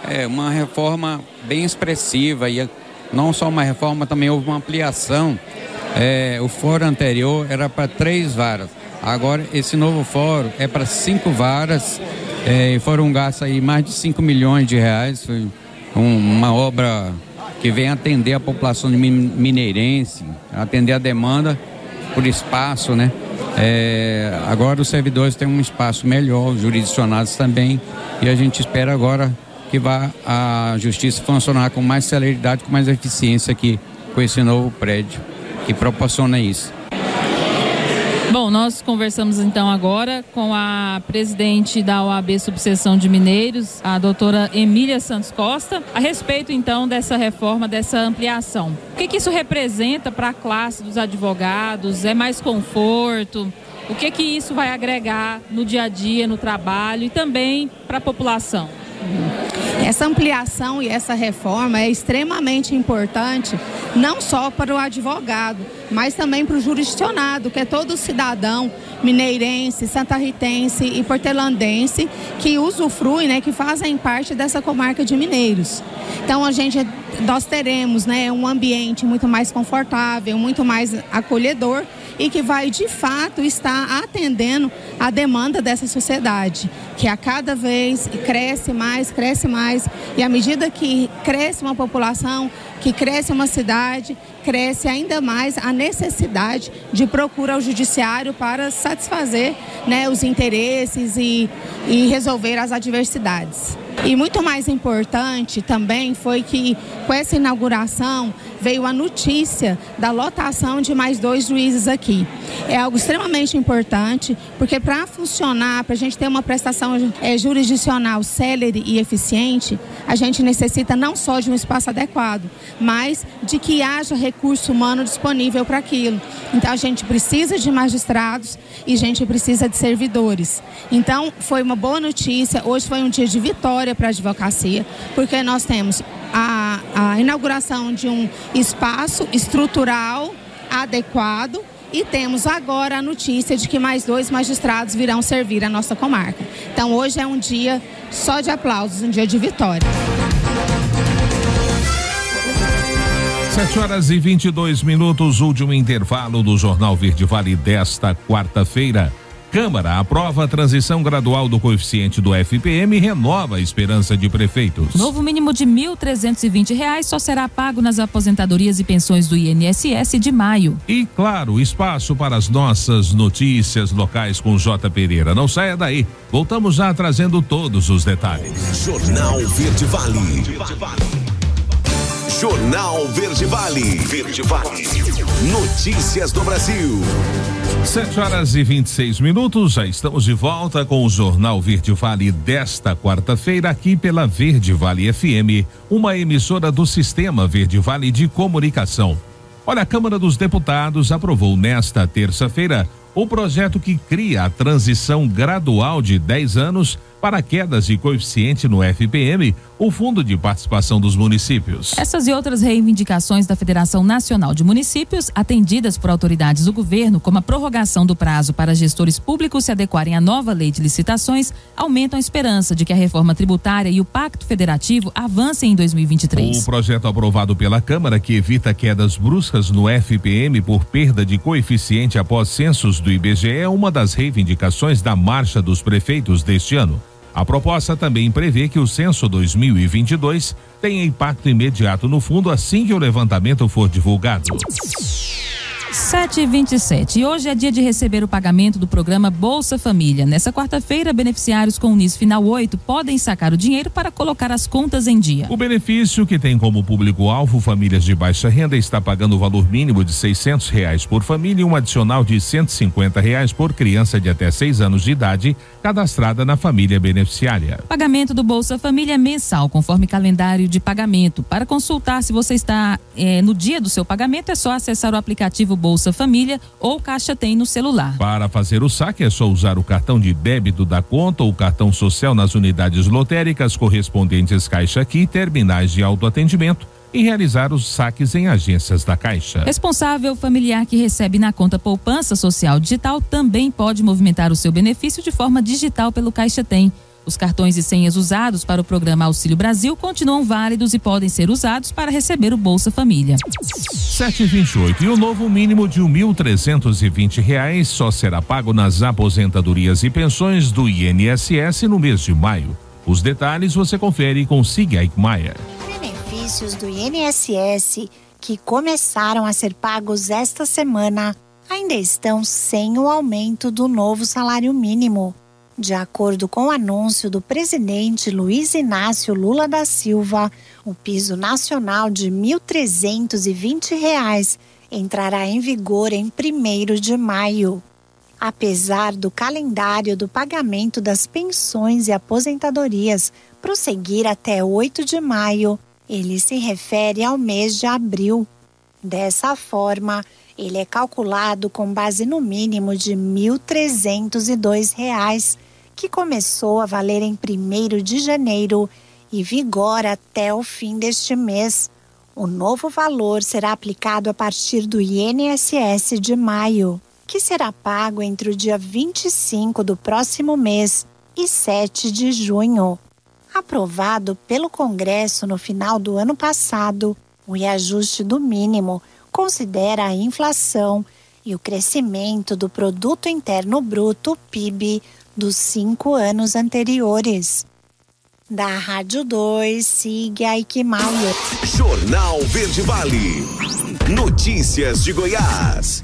É uma reforma bem expressiva e não só uma reforma, também houve uma ampliação. É, o fórum anterior era para três varas. Agora esse novo fórum é para cinco varas é, e foram gastos aí mais de 5 milhões de reais. Foi um, uma obra que vem atender a população mineirense, atender a demanda por espaço, né? É, agora os servidores têm um espaço melhor, os jurisdicionados também, e a gente espera agora que vá a justiça funcionar com mais celeridade, com mais eficiência aqui com esse novo prédio que proporciona isso. Bom, nós conversamos então agora com a presidente da OAB Subseção de Mineiros, a doutora Emília Santos Costa, a respeito então dessa reforma, dessa ampliação. O que, que isso representa para a classe dos advogados? É mais conforto? O que, que isso vai agregar no dia a dia, no trabalho e também para a população? Essa ampliação e essa reforma é extremamente importante, não só para o advogado, mas também para o jurisdicionado, que é todo cidadão mineirense, santarritense e portelandense que usufrui, né, que fazem parte dessa comarca de Mineiros. Então a gente nós teremos, né, um ambiente muito mais confortável, muito mais acolhedor e que vai de fato estar atendendo a demanda dessa sociedade, que a cada vez cresce mais, cresce mais, e à medida que cresce uma população, que cresce uma cidade, cresce ainda mais a necessidade de procura ao judiciário para satisfazer né, os interesses e, e resolver as adversidades. E muito mais importante também foi que com essa inauguração veio a notícia da lotação de mais dois juízes aqui. É algo extremamente importante, porque para funcionar, para a gente ter uma prestação é, jurisdicional célere e eficiente, a gente necessita não só de um espaço adequado, mas de que haja recurso humano disponível para aquilo. Então a gente precisa de magistrados e a gente precisa de servidores. Então foi uma boa notícia, hoje foi um dia de vitória para a advocacia, porque nós temos a, a inauguração de um espaço estrutural adequado e temos agora a notícia de que mais dois magistrados virão servir a nossa comarca. Então hoje é um dia só de aplausos, um dia de vitória. 7 horas e 22 minutos, último intervalo do Jornal Verde Vale desta quarta-feira. Câmara aprova a transição gradual do coeficiente do FPM e renova a esperança de prefeitos. Novo mínimo de R$ 1.320 só será pago nas aposentadorias e pensões do INSS de maio. E, claro, espaço para as nossas notícias locais com J. Pereira. Não saia daí. Voltamos já trazendo todos os detalhes. Jornal Verde Vale. Jornal Verde Vale. Verde Vale. Notícias do Brasil. 7 horas e 26 minutos, já estamos de volta com o Jornal Verde Vale desta quarta-feira, aqui pela Verde Vale FM, uma emissora do Sistema Verde Vale de Comunicação. Olha, a Câmara dos Deputados aprovou nesta terça-feira o projeto que cria a transição gradual de 10 anos para quedas de coeficiente no FPM, o Fundo de Participação dos Municípios. Essas e outras reivindicações da Federação Nacional de Municípios, atendidas por autoridades do governo, como a prorrogação do prazo para gestores públicos se adequarem à nova lei de licitações, aumentam a esperança de que a reforma tributária e o Pacto Federativo avancem em 2023. O projeto aprovado pela Câmara, que evita quedas bruscas no FPM por perda de coeficiente após censos do IBGE, é uma das reivindicações da Marcha dos Prefeitos deste ano. A proposta também prevê que o censo 2022 tenha impacto imediato no fundo assim que o levantamento for divulgado. 7 e 27 hoje é dia de receber o pagamento do programa Bolsa Família. Nessa quarta-feira, beneficiários com o NIS Final 8 podem sacar o dinheiro para colocar as contas em dia. O benefício, que tem como público-alvo famílias de baixa renda, está pagando o valor mínimo de seiscentos reais por família e um adicional de cento e reais por criança de até seis anos de idade cadastrada na família beneficiária. Pagamento do Bolsa Família é mensal, conforme calendário de pagamento. Para consultar se você está eh, no dia do seu pagamento, é só acessar o aplicativo Bolsa Família ou Caixa Tem no celular. Para fazer o saque é só usar o cartão de débito da conta ou cartão social nas unidades lotéricas correspondentes Caixa Aqui, terminais de autoatendimento e realizar os saques em agências da Caixa. Responsável familiar que recebe na conta poupança social digital também pode movimentar o seu benefício de forma digital pelo Caixa Tem. Os cartões e senhas usados para o programa Auxílio Brasil continuam válidos e podem ser usados para receber o Bolsa Família. 728 e o novo mínimo de 1.320 reais só será pago nas aposentadorias e pensões do INSS no mês de maio. Os detalhes você confere com Sig Eichmeier. Benefícios do INSS que começaram a ser pagos esta semana ainda estão sem o aumento do novo salário mínimo. De acordo com o anúncio do presidente Luiz Inácio Lula da Silva, o piso nacional de R$ 1.320 entrará em vigor em 1 de maio. Apesar do calendário do pagamento das pensões e aposentadorias prosseguir até 8 de maio, ele se refere ao mês de abril. Dessa forma, ele é calculado com base no mínimo de R$ 1.302, que começou a valer em 1 de janeiro e vigora até o fim deste mês. O novo valor será aplicado a partir do INSS de maio, que será pago entre o dia 25 do próximo mês e 7 de junho. Aprovado pelo Congresso no final do ano passado, o reajuste do mínimo considera a inflação e o crescimento do produto interno bruto, PIB, dos cinco anos anteriores. Da Rádio 2, siga Ike Mauer. Jornal Verde Vale. Notícias de Goiás.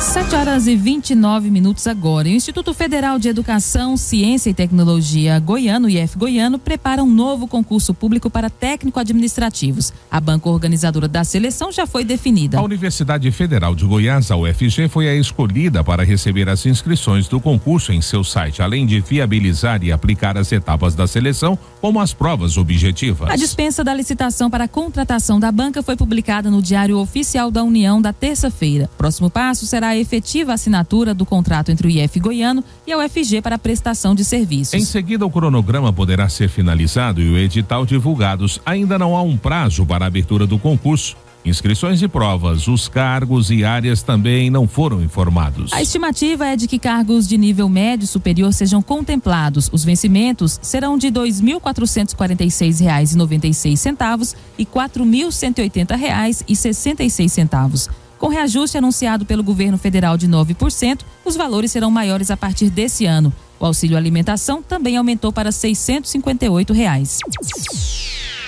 7 horas e 29 minutos agora. O Instituto Federal de Educação, Ciência e Tecnologia Goiano, IF Goiano, prepara um novo concurso público para técnico-administrativos. A banca organizadora da seleção já foi definida. A Universidade Federal de Goiás, a UFG, foi a escolhida para receber as inscrições do concurso em seu site, além de viabilizar e aplicar as etapas da seleção, como as provas objetivas. A dispensa da licitação para a contratação da banca foi publicada no Diário Oficial da União da terça-feira. Próximo passo será a efetiva assinatura do contrato entre o IF Goiano e a UFG para a prestação de serviços. Em seguida, o cronograma poderá ser finalizado e o edital divulgados. Ainda não há um prazo para a abertura do concurso. Inscrições e provas, os cargos e áreas também não foram informados. A estimativa é de que cargos de nível médio e superior sejam contemplados. Os vencimentos serão de R$ 2.446,96 e R$ 4.180,66. Com reajuste anunciado pelo governo federal de 9%, os valores serão maiores a partir desse ano. O auxílio alimentação também aumentou para 658 reais.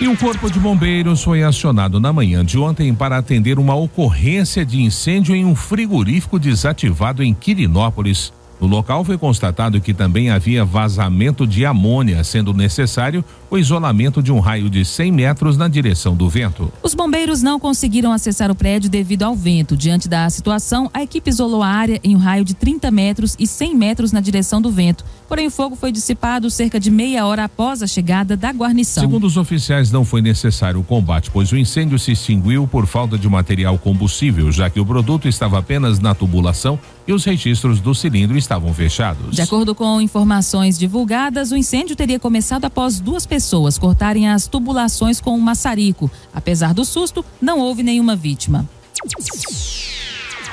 E o Corpo de Bombeiros foi acionado na manhã de ontem para atender uma ocorrência de incêndio em um frigorífico desativado em Quirinópolis. No local foi constatado que também havia vazamento de amônia, sendo necessário o isolamento de um raio de 100 metros na direção do vento. Os bombeiros não conseguiram acessar o prédio devido ao vento. Diante da situação, a equipe isolou a área em um raio de 30 metros e 100 metros na direção do vento. Porém, o fogo foi dissipado cerca de meia hora após a chegada da guarnição. Segundo os oficiais, não foi necessário o combate, pois o incêndio se extinguiu por falta de material combustível, já que o produto estava apenas na tubulação e os registros do cilindro estavam fechados. De acordo com informações divulgadas, o incêndio teria começado após duas pessoas cortarem as tubulações com um maçarico. Apesar do susto, não houve nenhuma vítima.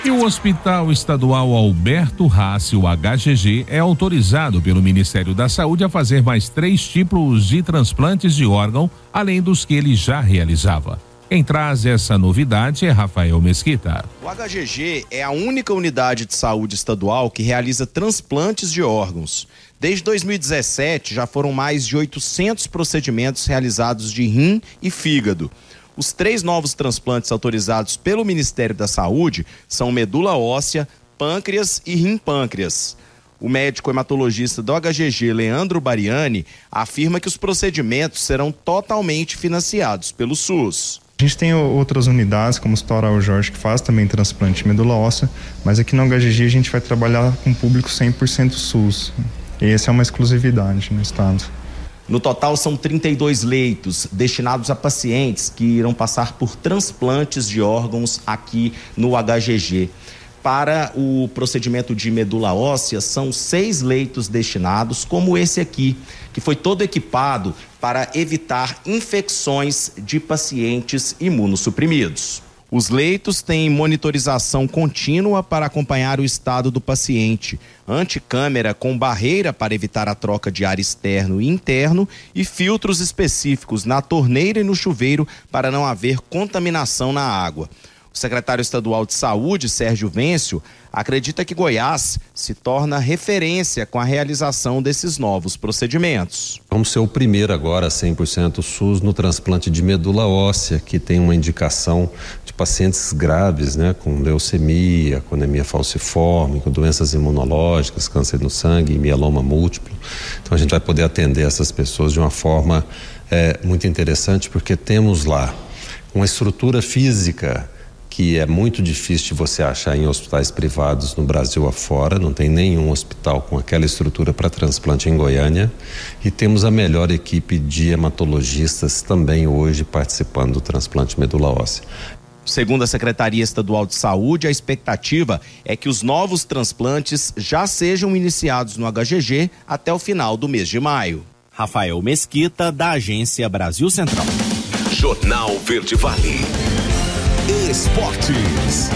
E o Hospital Estadual Alberto Rassi, o HGG, é autorizado pelo Ministério da Saúde a fazer mais três tipos de transplantes de órgão, além dos que ele já realizava. Quem traz essa novidade é Rafael Mesquita. O HGG é a única unidade de saúde estadual que realiza transplantes de órgãos. Desde 2017, já foram mais de 800 procedimentos realizados de rim e fígado. Os três novos transplantes autorizados pelo Ministério da Saúde são medula óssea, pâncreas e rim-pâncreas. O médico hematologista do HGG, Leandro Bariani, afirma que os procedimentos serão totalmente financiados pelo SUS. A gente tem outras unidades, como o Hospital Jorge, que faz também transplante de medula óssea, mas aqui no HGG a gente vai trabalhar com público 100% SUS. E essa é uma exclusividade no estado. No total, são 32 leitos destinados a pacientes que irão passar por transplantes de órgãos aqui no HGG. Para o procedimento de medula óssea, são seis leitos destinados, como esse aqui, que foi todo equipado para evitar infecções de pacientes imunossuprimidos. Os leitos têm monitorização contínua para acompanhar o estado do paciente, anticâmera com barreira para evitar a troca de ar externo e interno e filtros específicos na torneira e no chuveiro para não haver contaminação na água. O secretário estadual de Saúde, Sérgio Vêncio, acredita que Goiás se torna referência com a realização desses novos procedimentos. Vamos ser o primeiro agora 100% SUS no transplante de medula óssea, que tem uma indicação de pacientes graves, né, com leucemia, com anemia falciforme, com doenças imunológicas, câncer no sangue, mieloma múltiplo. Então a gente vai poder atender essas pessoas de uma forma é, muito interessante, porque temos lá uma estrutura física que é muito difícil de você achar em hospitais privados no Brasil afora, não tem nenhum hospital com aquela estrutura para transplante em Goiânia. E temos a melhor equipe de hematologistas também hoje participando do transplante medula óssea. Segundo a Secretaria Estadual de Saúde, a expectativa é que os novos transplantes já sejam iniciados no HGG até o final do mês de maio. Rafael Mesquita, da Agência Brasil Central. Jornal Verde Vale. Esportes.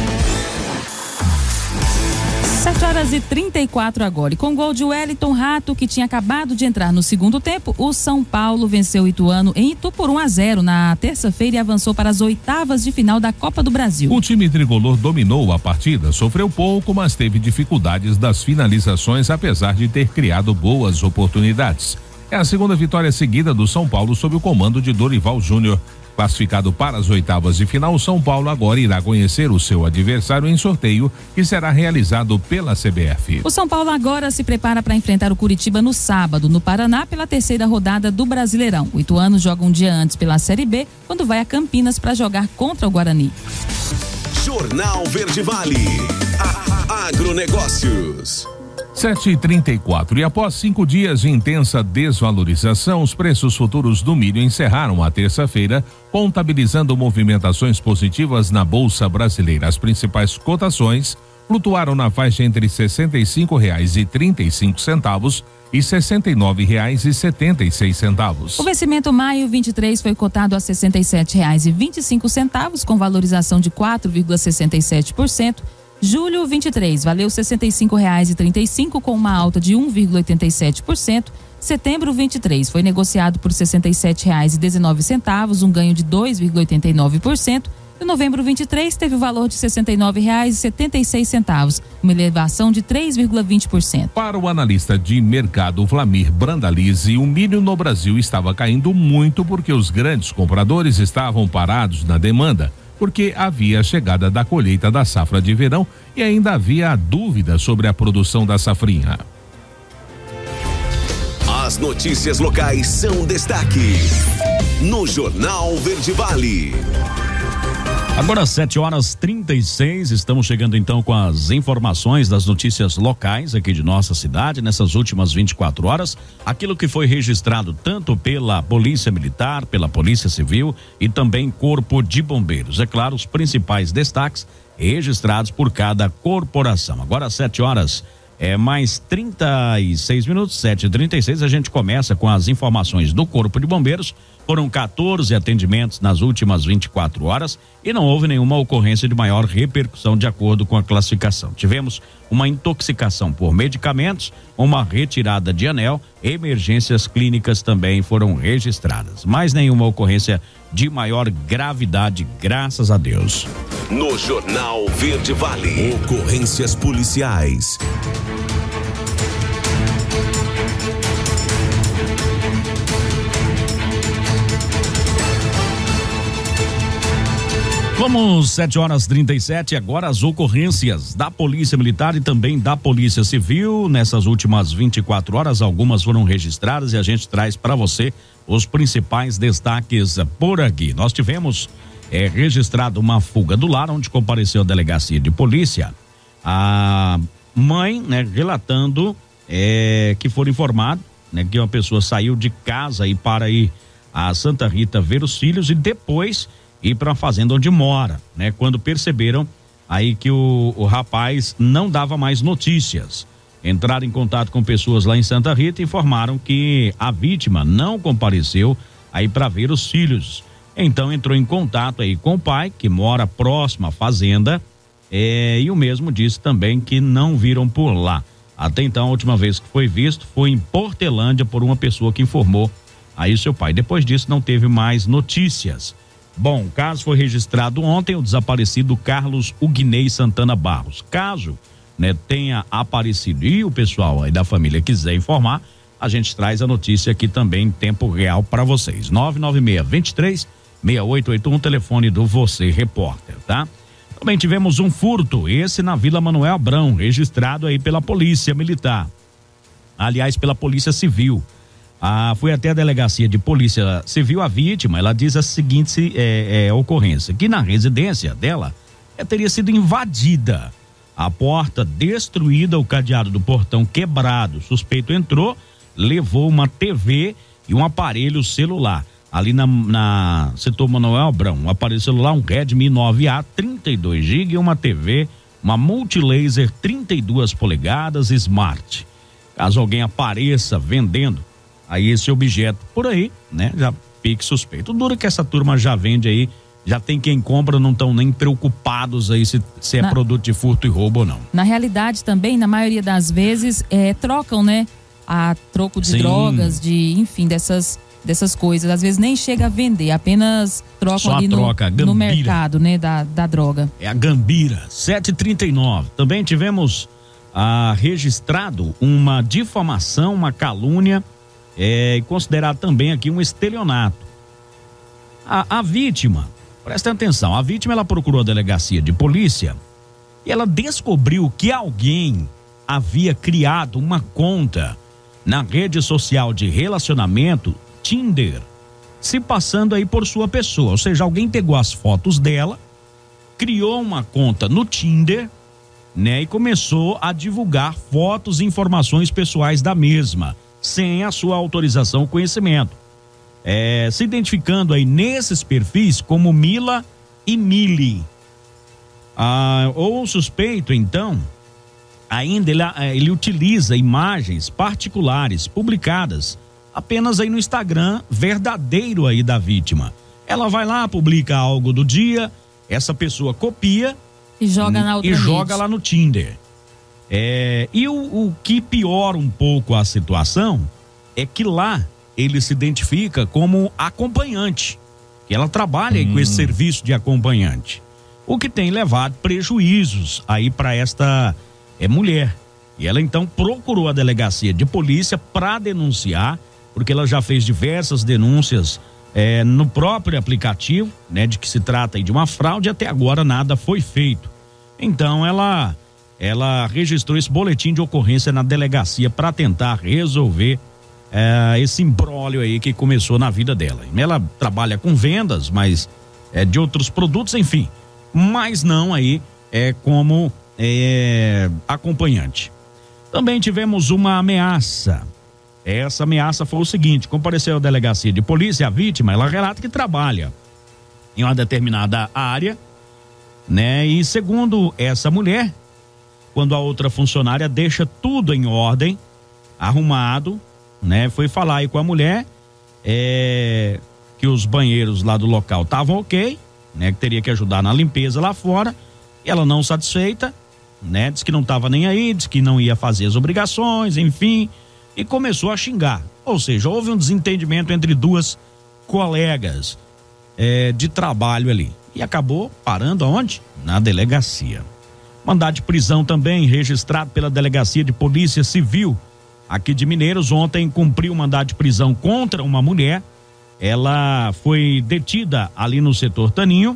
7 horas e 34 agora. E com gol de Wellington Rato, que tinha acabado de entrar no segundo tempo, o São Paulo venceu o Ituano em Itu por 1 a 0 na terça-feira e avançou para as oitavas de final da Copa do Brasil. O time tricolor dominou a partida, sofreu pouco, mas teve dificuldades das finalizações, apesar de ter criado boas oportunidades. É a segunda vitória seguida do São Paulo sob o comando de Dorival Júnior. Classificado para as oitavas de final, São Paulo agora irá conhecer o seu adversário em sorteio que será realizado pela CBF. O São Paulo agora se prepara para enfrentar o Curitiba no sábado, no Paraná, pela terceira rodada do Brasileirão. O Ituano joga um dia antes pela Série B, quando vai a Campinas para jogar contra o Guarani. Jornal Verde Vale. Agronegócios. 7h34. E após cinco dias de intensa desvalorização, os preços futuros do milho encerraram a terça-feira, contabilizando movimentações positivas na Bolsa Brasileira. As principais cotações flutuaram na faixa entre R$ 65,35 e R$ 69,76. O vencimento maio 23 foi cotado a R$ 67,25, com valorização de 4,67%. Julho 23 valeu R$ 65,35 com uma alta de 1,87%. Setembro 23 foi negociado por R$ 67,19, um ganho de 2,89%. E novembro 23 teve o valor de R$ 69,76, uma elevação de 3,20%. Para o analista de mercado Vlamir Brandalize, o milho no Brasil estava caindo muito porque os grandes compradores estavam parados na demanda porque havia a chegada da colheita da safra de verão e ainda havia a dúvida sobre a produção da safrinha. As notícias locais são destaque no Jornal Verde Vale. Agora 7 horas 36, estamos chegando então com as informações das notícias locais aqui de nossa cidade nessas últimas 24 horas. Aquilo que foi registrado tanto pela Polícia Militar, pela Polícia Civil e também Corpo de Bombeiros. É claro, os principais destaques registrados por cada corporação. Agora 7 horas é mais 36 minutos, 7h36. A gente começa com as informações do Corpo de Bombeiros foram 14 atendimentos nas últimas 24 horas e não houve nenhuma ocorrência de maior repercussão de acordo com a classificação. Tivemos uma intoxicação por medicamentos, uma retirada de anel, emergências clínicas também foram registradas. Mas nenhuma ocorrência de maior gravidade, graças a Deus. No Jornal Verde Vale, ocorrências policiais. Vamos, 7 horas 37, agora as ocorrências da Polícia Militar e também da Polícia Civil. Nessas últimas 24 horas, algumas foram registradas e a gente traz para você os principais destaques por aqui. Nós tivemos é, registrado uma fuga do lar, onde compareceu a delegacia de polícia. A mãe, né, relatando é, que foram informados né, que uma pessoa saiu de casa e para ir a Santa Rita ver os filhos e depois ir para a fazenda onde mora, né? Quando perceberam aí que o, o rapaz não dava mais notícias. Entraram em contato com pessoas lá em Santa Rita e informaram que a vítima não compareceu aí para ver os filhos. Então entrou em contato aí com o pai, que mora próximo à fazenda, é, e o mesmo disse também que não viram por lá. Até então, a última vez que foi visto foi em Portelândia por uma pessoa que informou aí seu pai. Depois disso, não teve mais notícias. Bom, o caso foi registrado ontem, o desaparecido Carlos Ugnei Santana Barros. Caso né, tenha aparecido e o pessoal aí da família quiser informar, a gente traz a notícia aqui também em tempo real para vocês. 996 23 6881, telefone do Você Repórter, tá? Também tivemos um furto, esse na Vila Manuel Abrão, registrado aí pela Polícia Militar. Aliás, pela Polícia Civil. Ah, fui até a delegacia de polícia civil, a vítima, ela diz a seguinte é, é, ocorrência, que na residência dela é, teria sido invadida. A porta destruída, o cadeado do portão quebrado. O suspeito entrou, levou uma TV e um aparelho celular. Ali na, na setor Manuel Abrão, um aparelho celular, um Redmi 9A, 32 GB e uma TV, uma multilaser 32 polegadas Smart. Caso alguém apareça vendendo, aí esse objeto por aí, né? Já pique suspeito. Dura que essa turma já vende aí já tem quem compra, não estão nem preocupados aí se, se é Na- produto de furto e roubo ou não. Na realidade também, na maioria das vezes, é, trocam, né? A troco de Sim. drogas, de, enfim, dessas, dessas coisas. Às vezes nem chega a vender, apenas trocam Só a ali no, troca, a no gambira. mercado, né? Da, da droga. É a Gambira, 739. Também tivemos ah, registrado uma difamação, uma calúnia, é, considerado também aqui um estelionato. A, a vítima, presta atenção, a vítima ela procurou a delegacia de polícia e ela descobriu que alguém havia criado uma conta na rede social de relacionamento Tinder, se passando aí por sua pessoa. Ou seja, alguém pegou as fotos dela, criou uma conta no Tinder, né, e começou a divulgar fotos e informações pessoais da mesma, sem a sua autorização ou conhecimento. É, se identificando aí nesses perfis como Mila e Mili. Ah, ou o suspeito, então, ainda ele, eh, ele utiliza imagens particulares publicadas apenas aí no Instagram verdadeiro aí da vítima. Ela vai lá, publica algo do dia, essa pessoa copia E joga e joga lá no Tinder. É, e o, o que piora um pouco a situação é que lá ele se identifica como acompanhante, que ela trabalha aí com esse serviço de acompanhante, o que tem levado prejuízos aí para esta é, mulher. E ela então procurou a delegacia de polícia para denunciar, porque ela já fez diversas denúncias é, no próprio aplicativo, né, de que se trata aí de uma fraude, até agora nada foi feito. Então ela ela registrou esse boletim de ocorrência na delegacia para tentar resolver é, esse imbróglio aí que começou na vida dela. Ela trabalha com vendas, mas é de outros produtos, enfim, mas não aí é como é, acompanhante. Também tivemos uma ameaça. Essa ameaça foi o seguinte: compareceu à delegacia de polícia, a vítima, ela relata que trabalha em uma determinada área, né? E segundo essa mulher, quando a outra funcionária deixa tudo em ordem, arrumado, né? Foi falar aí com a mulher é, que os banheiros lá do local estavam ok, né? Que teria que ajudar na limpeza lá fora. E ela não satisfeita, né? Diz que não estava nem aí, diz que não ia fazer as obrigações, enfim, e começou a xingar. Ou seja, houve um desentendimento entre duas colegas é, de trabalho ali. E acabou parando aonde? Na delegacia. Mandado de prisão também registrado pela Delegacia de Polícia Civil aqui de Mineiros. Ontem cumpriu mandado de prisão contra uma mulher. Ela foi detida ali no setor Taninho.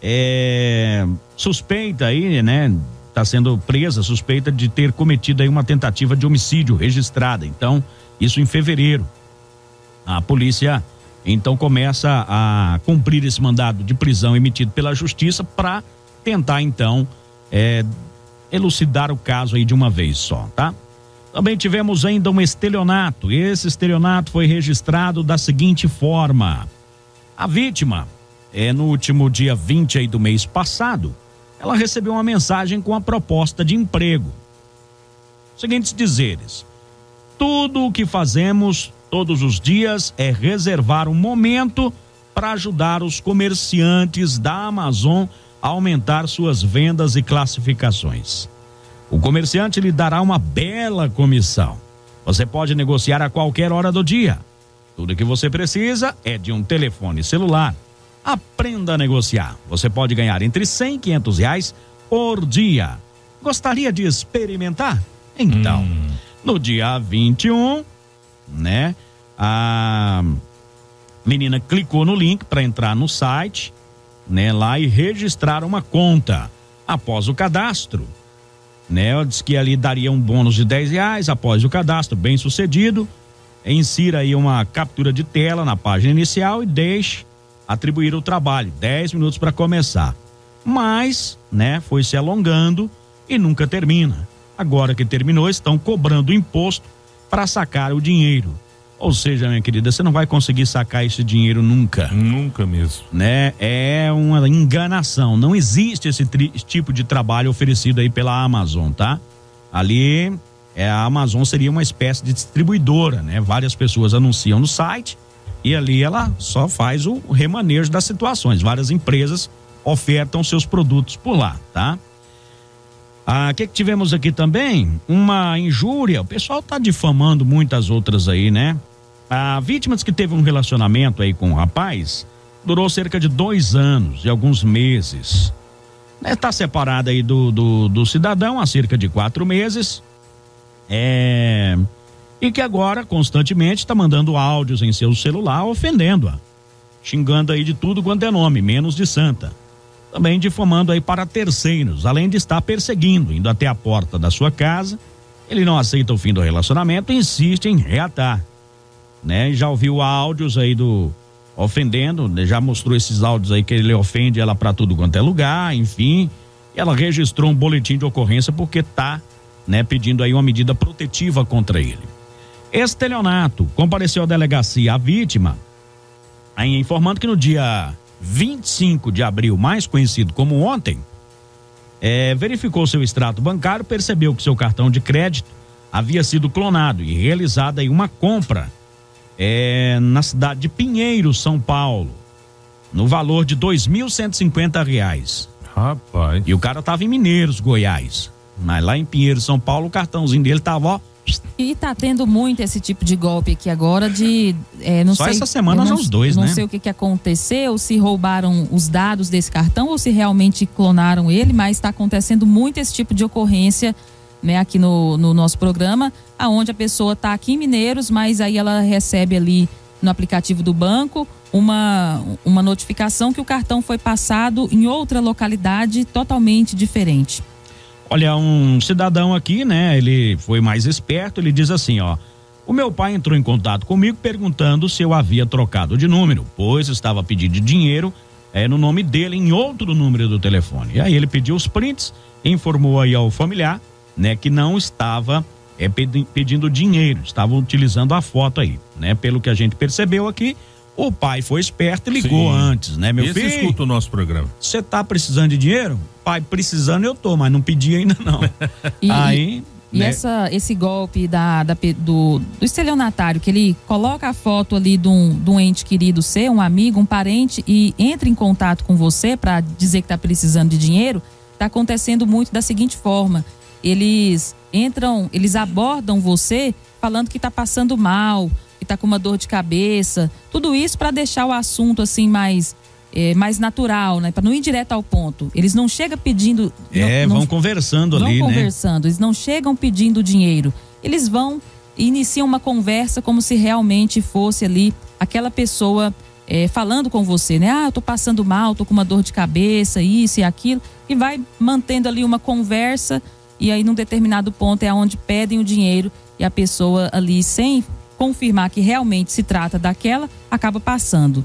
É, suspeita aí, né? Está sendo presa, suspeita de ter cometido aí uma tentativa de homicídio registrada. Então, isso em fevereiro. A polícia então começa a cumprir esse mandado de prisão emitido pela justiça para tentar então é, elucidar o caso aí de uma vez só, tá? Também tivemos ainda um estelionato. Esse estelionato foi registrado da seguinte forma: a vítima, é no último dia 20 aí do mês passado, ela recebeu uma mensagem com a proposta de emprego. Seguintes dizeres: tudo o que fazemos todos os dias é reservar um momento para ajudar os comerciantes da Amazon aumentar suas vendas e classificações. O comerciante lhe dará uma bela comissão. Você pode negociar a qualquer hora do dia. Tudo que você precisa é de um telefone celular. Aprenda a negociar. Você pode ganhar entre 100 e 500 reais por dia. Gostaria de experimentar? Então, no dia 21, né? A menina clicou no link para entrar no site, né, lá e registrar uma conta. Após o cadastro, né, disse que ali daria um bônus de 10 reais após o cadastro bem sucedido. Insira aí uma captura de tela na página inicial e deixe atribuir o trabalho, 10 minutos para começar. Mas, né, foi se alongando e nunca termina. Agora que terminou, estão cobrando imposto para sacar o dinheiro. Ou seja, minha querida, você não vai conseguir sacar esse dinheiro nunca. Nunca mesmo. Né? É uma enganação. Não existe esse, tipo de trabalho oferecido aí pela Amazon, tá? Ali, é, a Amazon seria uma espécie de distribuidora, né? Várias pessoas anunciam no site E ali ela só faz o remanejo das situações. Várias empresas ofertam seus produtos por lá, tá? Ah, que, que tivemos aqui também? Uma injúria. O pessoal tá difamando muitas outras aí, né? A vítima que teve um relacionamento aí com um rapaz durou cerca de dois anos e alguns meses. Está separada aí do, do, do cidadão há cerca de quatro meses. É e que agora constantemente está mandando áudios em seu celular ofendendo-a, xingando aí de tudo quanto é nome, menos de santa. Também difamando aí para terceiros, além de estar perseguindo, indo até a porta da sua casa. Ele não aceita o fim do relacionamento e insiste em reatar. Né? Já ouviu áudios aí do ofendendo, né? já mostrou esses áudios aí que ele ofende ela para tudo quanto é lugar, enfim. Ela registrou um boletim de ocorrência porque tá, né, pedindo aí uma medida protetiva contra ele. Estelionato compareceu à delegacia a vítima, aí informando que no dia 25 de abril, mais conhecido como ontem, é, verificou seu extrato bancário, percebeu que seu cartão de crédito havia sido clonado e realizada aí uma compra é, na cidade de Pinheiro, São Paulo, no valor de e reais. Rapaz. E o cara tava em Mineiros, Goiás. Mas lá em Pinheiro, São Paulo, o cartãozinho dele tava, ó, e tá tendo muito esse tipo de golpe aqui agora de. É, não Só sei, essa semana não, já os dois, não né? Não sei o que, que aconteceu, se roubaram os dados desse cartão ou se realmente clonaram ele, mas está acontecendo muito esse tipo de ocorrência né, aqui no, no nosso programa, aonde a pessoa está aqui em Mineiros, mas aí ela recebe ali no aplicativo do banco uma, uma notificação que o cartão foi passado em outra localidade totalmente diferente. Olha, um cidadão aqui, né? Ele foi mais esperto, ele diz assim, ó. O meu pai entrou em contato comigo perguntando se eu havia trocado de número, pois estava pedindo dinheiro é, no nome dele em outro número do telefone. E aí ele pediu os prints, informou aí ao familiar, né, que não estava é, pedindo dinheiro, estava utilizando a foto aí, né? Pelo que a gente percebeu aqui, o pai foi esperto e ligou Sim. antes, né, meu Esse filho? escuta o nosso programa. Você tá precisando de dinheiro? Pai, precisando eu tô, mas não pedi ainda não. [laughs] E, Aí. E né? essa, esse golpe da, da- do, do estelionatário, que ele coloca a foto ali de um, de um ente querido seu, um amigo, um parente, e entra em contato com você para dizer que está precisando de dinheiro, está acontecendo muito da seguinte forma: eles entram, eles abordam você falando que está passando mal, que está com uma dor de cabeça, tudo isso para deixar o assunto assim mais é, mais natural, né? Para não ir direto ao ponto. Eles não chegam pedindo. É, não- não- vão conversando vão ali, né? conversando, eles não chegam pedindo dinheiro. Eles vão e iniciam uma conversa como se realmente fosse ali aquela pessoa é, falando com você, né? Ah, eu tô passando mal, tô com uma dor de cabeça, isso e aquilo. E vai mantendo ali uma conversa e aí num determinado ponto é onde pedem o dinheiro e a pessoa ali sem confirmar que realmente se trata daquela, acaba passando.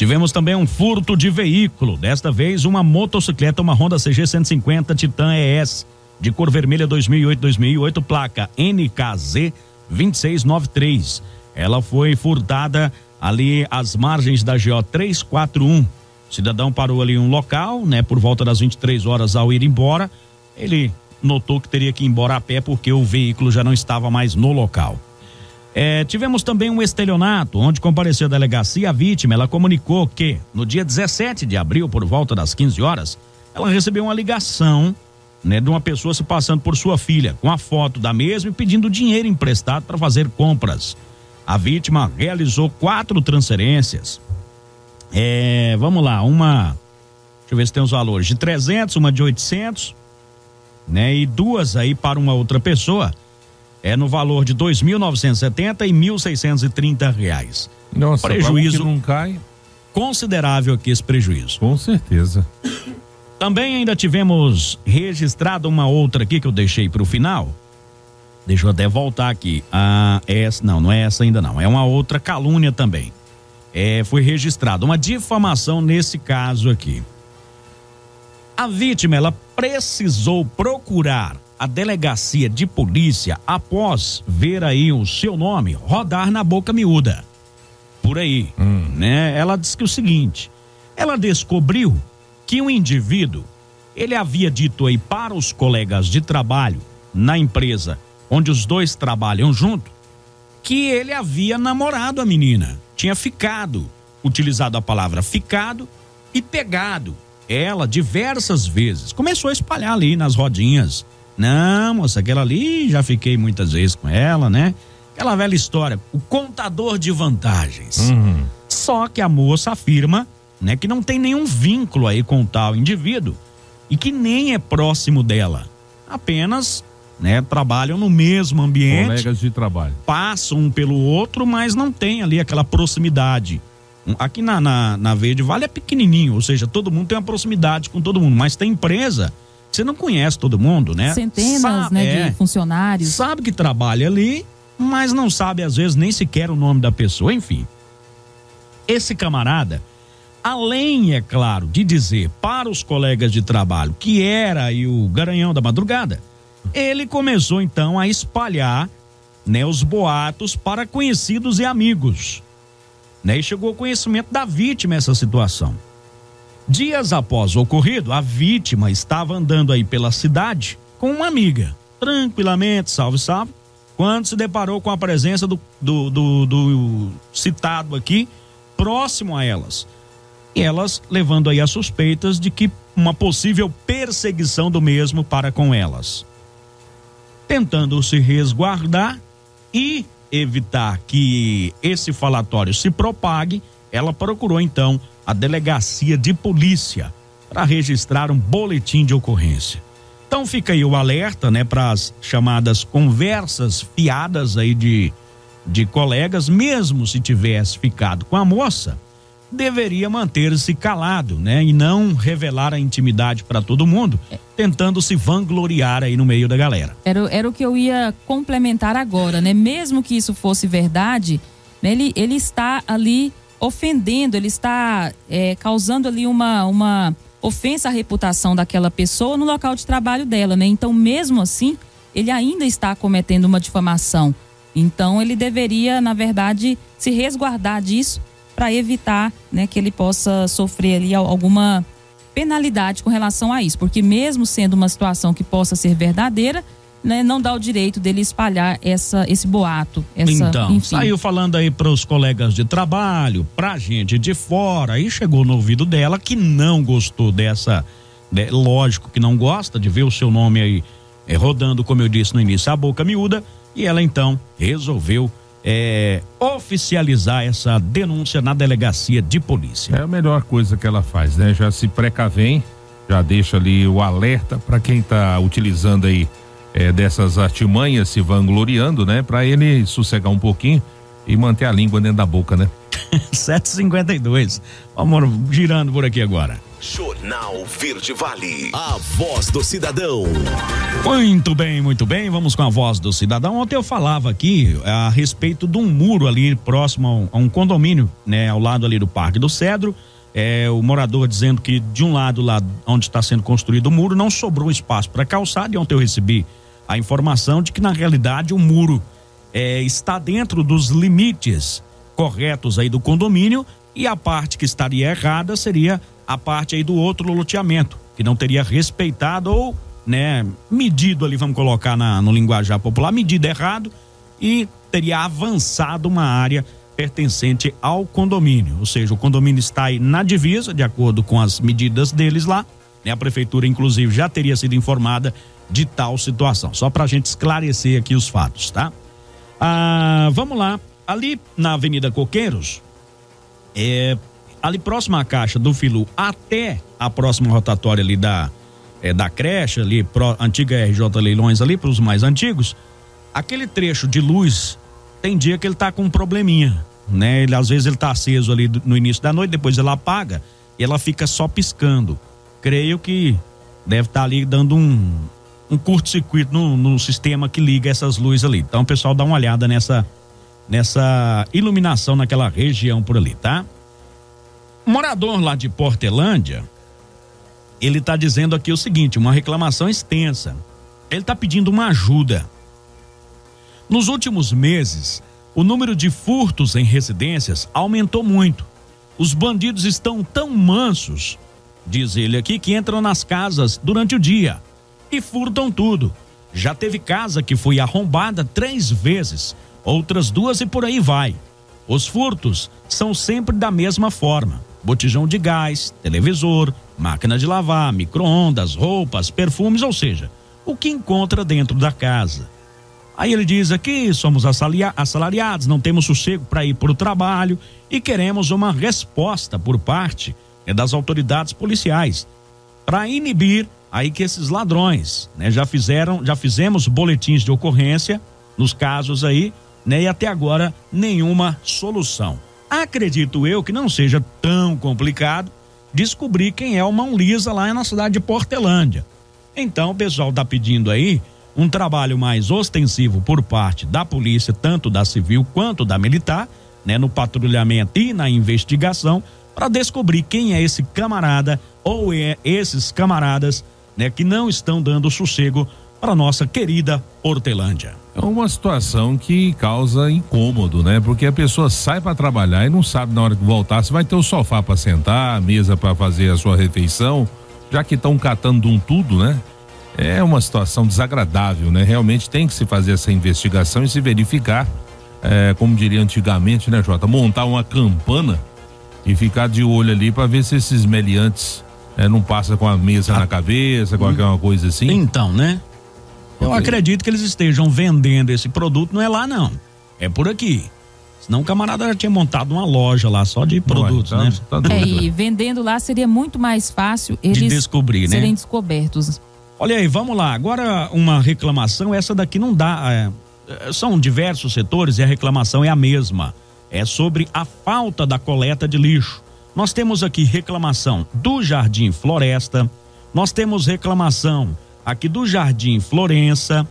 Tivemos também um furto de veículo. Desta vez, uma motocicleta, uma Honda CG 150 Titan ES, de cor vermelha 2008-2008, placa NKZ 2693. Ela foi furtada ali às margens da GO 341. O cidadão parou ali em um local, né, por volta das 23 horas ao ir embora. Ele notou que teria que ir embora a pé porque o veículo já não estava mais no local. É, tivemos também um estelionato, onde compareceu a delegacia a vítima. Ela comunicou que no dia 17 de abril, por volta das 15 horas, ela recebeu uma ligação né, de uma pessoa se passando por sua filha, com a foto da mesma e pedindo dinheiro emprestado para fazer compras. A vítima realizou quatro transferências. É, vamos lá, uma. Deixa eu ver se tem os valores. De 300, uma de 800, né? E duas aí para uma outra pessoa é no valor de 2.970 e 1.630 reais. Nossa, prejuízo não cai. considerável aqui esse prejuízo. Com certeza. Também ainda tivemos registrado uma outra aqui que eu deixei para o final. Deixa eu até voltar aqui. Ah, essa não, não é essa ainda não. É uma outra calúnia também. É, foi registrada uma difamação nesse caso aqui. A vítima ela precisou procurar a delegacia de polícia após ver aí o seu nome rodar na boca miúda. Por aí, né? Ela disse que o seguinte, ela descobriu que um indivíduo, ele havia dito aí para os colegas de trabalho na empresa onde os dois trabalham junto, que ele havia namorado a menina. tinha ficado, utilizado a palavra ficado e pegado ela diversas vezes. Começou a espalhar ali nas rodinhas. Não, moça, aquela ali já fiquei muitas vezes com ela, né? Aquela velha história, o contador de vantagens. Uhum. Só que a moça afirma, né, que não tem nenhum vínculo aí com tal indivíduo e que nem é próximo dela. Apenas, né, trabalham no mesmo ambiente. Colegas de trabalho. Passam um pelo outro, mas não tem ali aquela proximidade. Aqui na, na, na Verde Vale é pequenininho, ou seja, todo mundo tem uma proximidade com todo mundo, mas tem empresa você não conhece todo mundo, né? Centenas, Sabe- né, é, de funcionários. Sabe que trabalha ali, mas não sabe às vezes nem sequer o nome da pessoa, enfim. Esse camarada, além, é claro, de dizer para os colegas de trabalho que era aí o garanhão da madrugada, ele começou então a espalhar né, os boatos para conhecidos e amigos. Né, e chegou ao conhecimento da vítima essa situação. Dias após o ocorrido, a vítima estava andando aí pela cidade com uma amiga, tranquilamente, salve, salve, quando se deparou com a presença do, do, do- do citado aqui, próximo a elas. E elas levando aí as suspeitas de que uma possível perseguição do mesmo para com elas. Tentando se resguardar e evitar que esse falatório se propague, ela procurou então a delegacia de polícia para registrar um boletim de ocorrência. Então fica aí o alerta, né, para as chamadas conversas fiadas aí de, de colegas, mesmo se tivesse ficado com a moça, deveria manter-se calado, né, e não revelar a intimidade para todo mundo, tentando se vangloriar aí no meio da galera. Era, era o que eu ia complementar agora, né? Mesmo que isso fosse verdade, né, ele, ele está ali ofendendo, ele está é, causando ali uma, uma ofensa à reputação daquela pessoa no local de trabalho dela, né? Então, mesmo assim, ele ainda está cometendo uma difamação. Então, ele deveria, na verdade, se resguardar disso para evitar né, que ele possa sofrer ali al- alguma penalidade com relação a isso, porque mesmo sendo uma situação que possa ser verdadeira, né, não dá o direito dele espalhar essa, esse boato. Essa, então, enfim. saiu falando aí para os colegas de trabalho, pra gente de fora, aí chegou no ouvido dela que não gostou dessa. né, lógico que não gosta de ver o seu nome aí eh, rodando, como eu disse no início, a boca miúda, e ela então resolveu eh, oficializar essa denúncia na delegacia de polícia. É a melhor coisa que ela faz, né? Já se precavém, já deixa ali o alerta para quem tá utilizando aí eh, dessas artimanhas, se vangloriando, né? Para ele sossegar um pouquinho e manter a língua dentro da boca, né? [laughs] 752. Vamos girando por aqui agora. Jornal Verde Vale. A voz do cidadão. Muito bem, muito bem. Vamos com a voz do cidadão. Ontem eu falava aqui a respeito de um muro ali próximo a um, a um condomínio, né, ao lado ali do Parque do Cedro. É, o morador dizendo que de um lado lá onde está sendo construído o muro não sobrou espaço para calçada. E ontem eu recebi a informação de que na realidade o muro é, está dentro dos limites corretos aí do condomínio e a parte que estaria errada seria a parte aí do outro loteamento que não teria respeitado ou né medido ali vamos colocar na, no linguajar popular medido errado e teria avançado uma área pertencente ao condomínio ou seja o condomínio está aí na divisa de acordo com as medidas deles lá né? a prefeitura inclusive já teria sido informada de tal situação só para a gente esclarecer aqui os fatos tá ah, vamos lá. Ali na Avenida Coqueiros, é, ali próximo à caixa do Filu até a próxima rotatória ali da, é, da creche, ali, pró, antiga RJ Leilões ali, para os mais antigos, aquele trecho de luz, tem dia que ele tá com um probleminha, né? Ele, às vezes ele tá aceso ali no início da noite, depois ela apaga e ela fica só piscando. Creio que deve estar ali dando um, um curto-circuito no, no sistema que liga essas luzes ali. Então, pessoal dá uma olhada nessa nessa iluminação naquela região por ali, tá? Morador lá de Portelândia, ele tá dizendo aqui o seguinte, uma reclamação extensa. Ele tá pedindo uma ajuda. Nos últimos meses, o número de furtos em residências aumentou muito. Os bandidos estão tão mansos, diz ele aqui, que entram nas casas durante o dia e furtam tudo. Já teve casa que foi arrombada três vezes, outras duas e por aí vai. Os furtos são sempre da mesma forma: botijão de gás, televisor, máquina de lavar, micro-ondas, roupas, perfumes, ou seja, o que encontra dentro da casa. Aí ele diz aqui: somos assalariados, não temos sossego para ir para o trabalho e queremos uma resposta por parte é, das autoridades policiais para inibir aí que esses ladrões, né, já fizeram, já fizemos boletins de ocorrência nos casos aí, né, e até agora nenhuma solução. Acredito eu que não seja tão complicado descobrir quem é o mão lisa lá na cidade de Portelândia. Então o pessoal está pedindo aí um trabalho mais ostensivo por parte da polícia, tanto da civil quanto da militar, né, no patrulhamento e na investigação, para descobrir quem é esse camarada ou é esses camaradas, né, que não estão dando sossego para nossa querida Portelândia. É uma situação que causa incômodo, né? Porque a pessoa sai para trabalhar e não sabe na hora que voltar se vai ter o sofá para sentar, a mesa para fazer a sua refeição, já que estão catando um tudo, né? É uma situação desagradável, né? Realmente tem que se fazer essa investigação e se verificar, é, como diria antigamente, né, Jota? Montar uma campana e ficar de olho ali para ver se esses meliantes é, não passa com a mesa na cabeça, com alguma coisa assim. Então, né? Eu acredito que eles estejam vendendo esse produto, não é lá não. É por aqui. Senão o camarada já tinha montado uma loja lá só de produtos, Ué, né? tá é, e vendendo lá seria muito mais fácil eles de descobrir, né? serem descobertos. Olha aí, vamos lá. Agora uma reclamação, essa daqui não dá. É, são diversos setores e a reclamação é a mesma. É sobre a falta da coleta de lixo. Nós temos aqui reclamação do Jardim Floresta, nós temos reclamação aqui do Jardim Florença.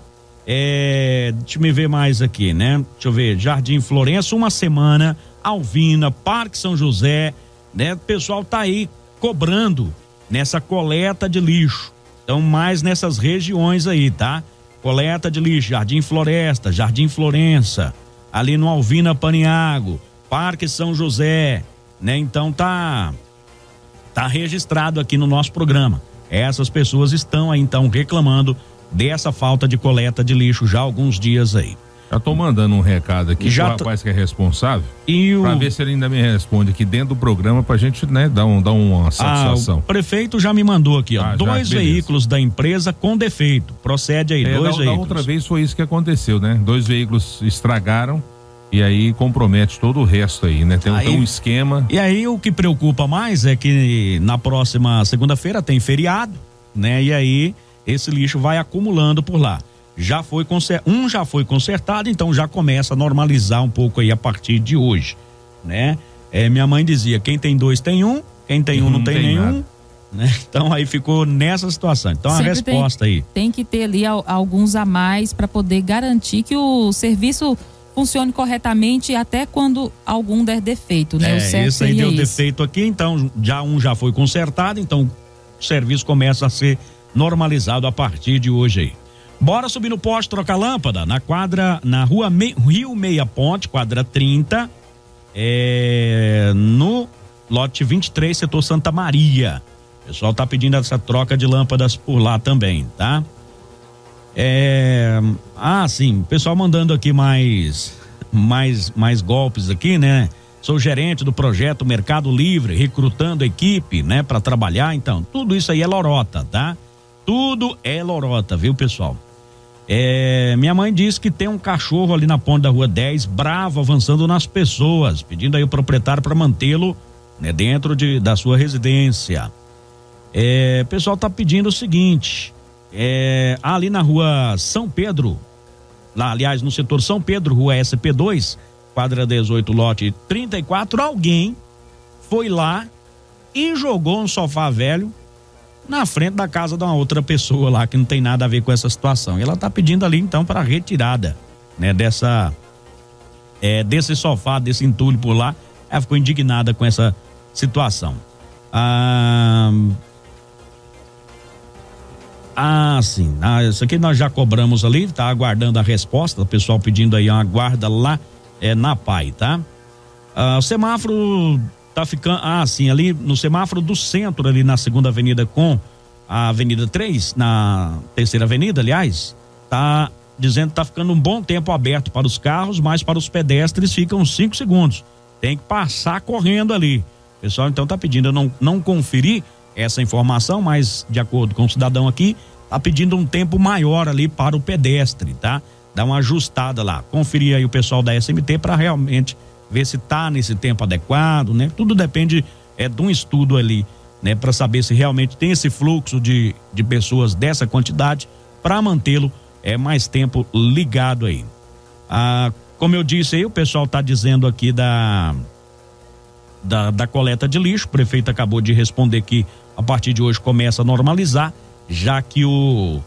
É, deixa eu ver mais aqui, né? Deixa eu ver, Jardim Florença, uma semana, Alvina, Parque São José, né? O pessoal tá aí cobrando nessa coleta de lixo. Então, mais nessas regiões aí, tá? Coleta de lixo, Jardim Floresta, Jardim Florença, ali no Alvina Paniago, Parque São José, né? Então tá tá registrado aqui no nosso programa. Essas pessoas estão aí então reclamando dessa falta de coleta de lixo já há alguns dias aí. Já tô mandando um recado aqui já pro rapaz que é responsável. E o... Pra ver se ele ainda me responde aqui dentro do programa pra gente, né, dar, um, dar uma satisfação. Ah, o prefeito já me mandou aqui, ó. Ah, dois já, veículos da empresa com defeito. Procede aí, é, dois da, veículos. Da outra vez foi isso que aconteceu, né? Dois veículos estragaram e aí compromete todo o resto aí, né? Tem, aí, tem um esquema. E aí o que preocupa mais é que na próxima segunda-feira tem feriado, né? E aí esse lixo vai acumulando por lá. Já foi um já foi consertado, então já começa a normalizar um pouco aí a partir de hoje, né? É, minha mãe dizia, quem tem dois tem um, quem tem um não, não tem, tem nenhum. Né? [laughs] Então aí ficou nessa situação. Então Sempre a resposta tem, aí. Tem que ter ali alguns a mais para poder garantir que o serviço funcione corretamente até quando algum der defeito, né? É, o certo esse aí deu isso. defeito aqui, então já um já foi consertado, então o serviço começa a ser normalizado a partir de hoje aí. Bora subir no poste trocar lâmpada na quadra na rua Me, Rio Meia Ponte, quadra 30, é, no lote 23, setor Santa Maria. O pessoal tá pedindo essa troca de lâmpadas por lá também, tá? É, ah, sim, pessoal mandando aqui mais, mais, mais golpes aqui, né? Sou gerente do projeto Mercado Livre, recrutando equipe, né, para trabalhar. Então, tudo isso aí é lorota, tá? Tudo é lorota, viu, pessoal? É, minha mãe disse que tem um cachorro ali na ponta da rua 10, bravo, avançando nas pessoas, pedindo aí o proprietário para mantê-lo né, dentro de, da sua residência. É, pessoal tá pedindo o seguinte: é, ali na rua São Pedro, lá, aliás, no setor São Pedro, rua SP2, quadra 18, lote 34, alguém foi lá e jogou um sofá velho na frente da casa de uma outra pessoa lá que não tem nada a ver com essa situação. E ela tá pedindo ali então para retirada, né, dessa é, desse sofá, desse entulho por lá. Ela ficou indignada com essa situação. Ah, ah, sim. Ah, isso aqui nós já cobramos ali, tá aguardando a resposta. O pessoal pedindo aí uma guarda lá é, na PAI, tá? Ah, o semáforo tá ficando. Ah, sim, ali no semáforo do centro, ali na segunda avenida com a Avenida 3, na terceira avenida, aliás, tá dizendo que tá ficando um bom tempo aberto para os carros, mas para os pedestres ficam cinco segundos. Tem que passar correndo ali. O pessoal então tá pedindo, eu não, não conferi essa informação, mas de acordo com o cidadão aqui, tá pedindo um tempo maior ali para o pedestre, tá? Dá uma ajustada lá. Conferir aí o pessoal da SMT para realmente ver se tá nesse tempo adequado, né? Tudo depende é de um estudo ali, né, para saber se realmente tem esse fluxo de, de pessoas dessa quantidade para mantê-lo é mais tempo ligado aí. Ah, como eu disse aí, o pessoal está dizendo aqui da, da, da coleta de lixo. O prefeito acabou de responder que a partir de hoje começa a normalizar, já que o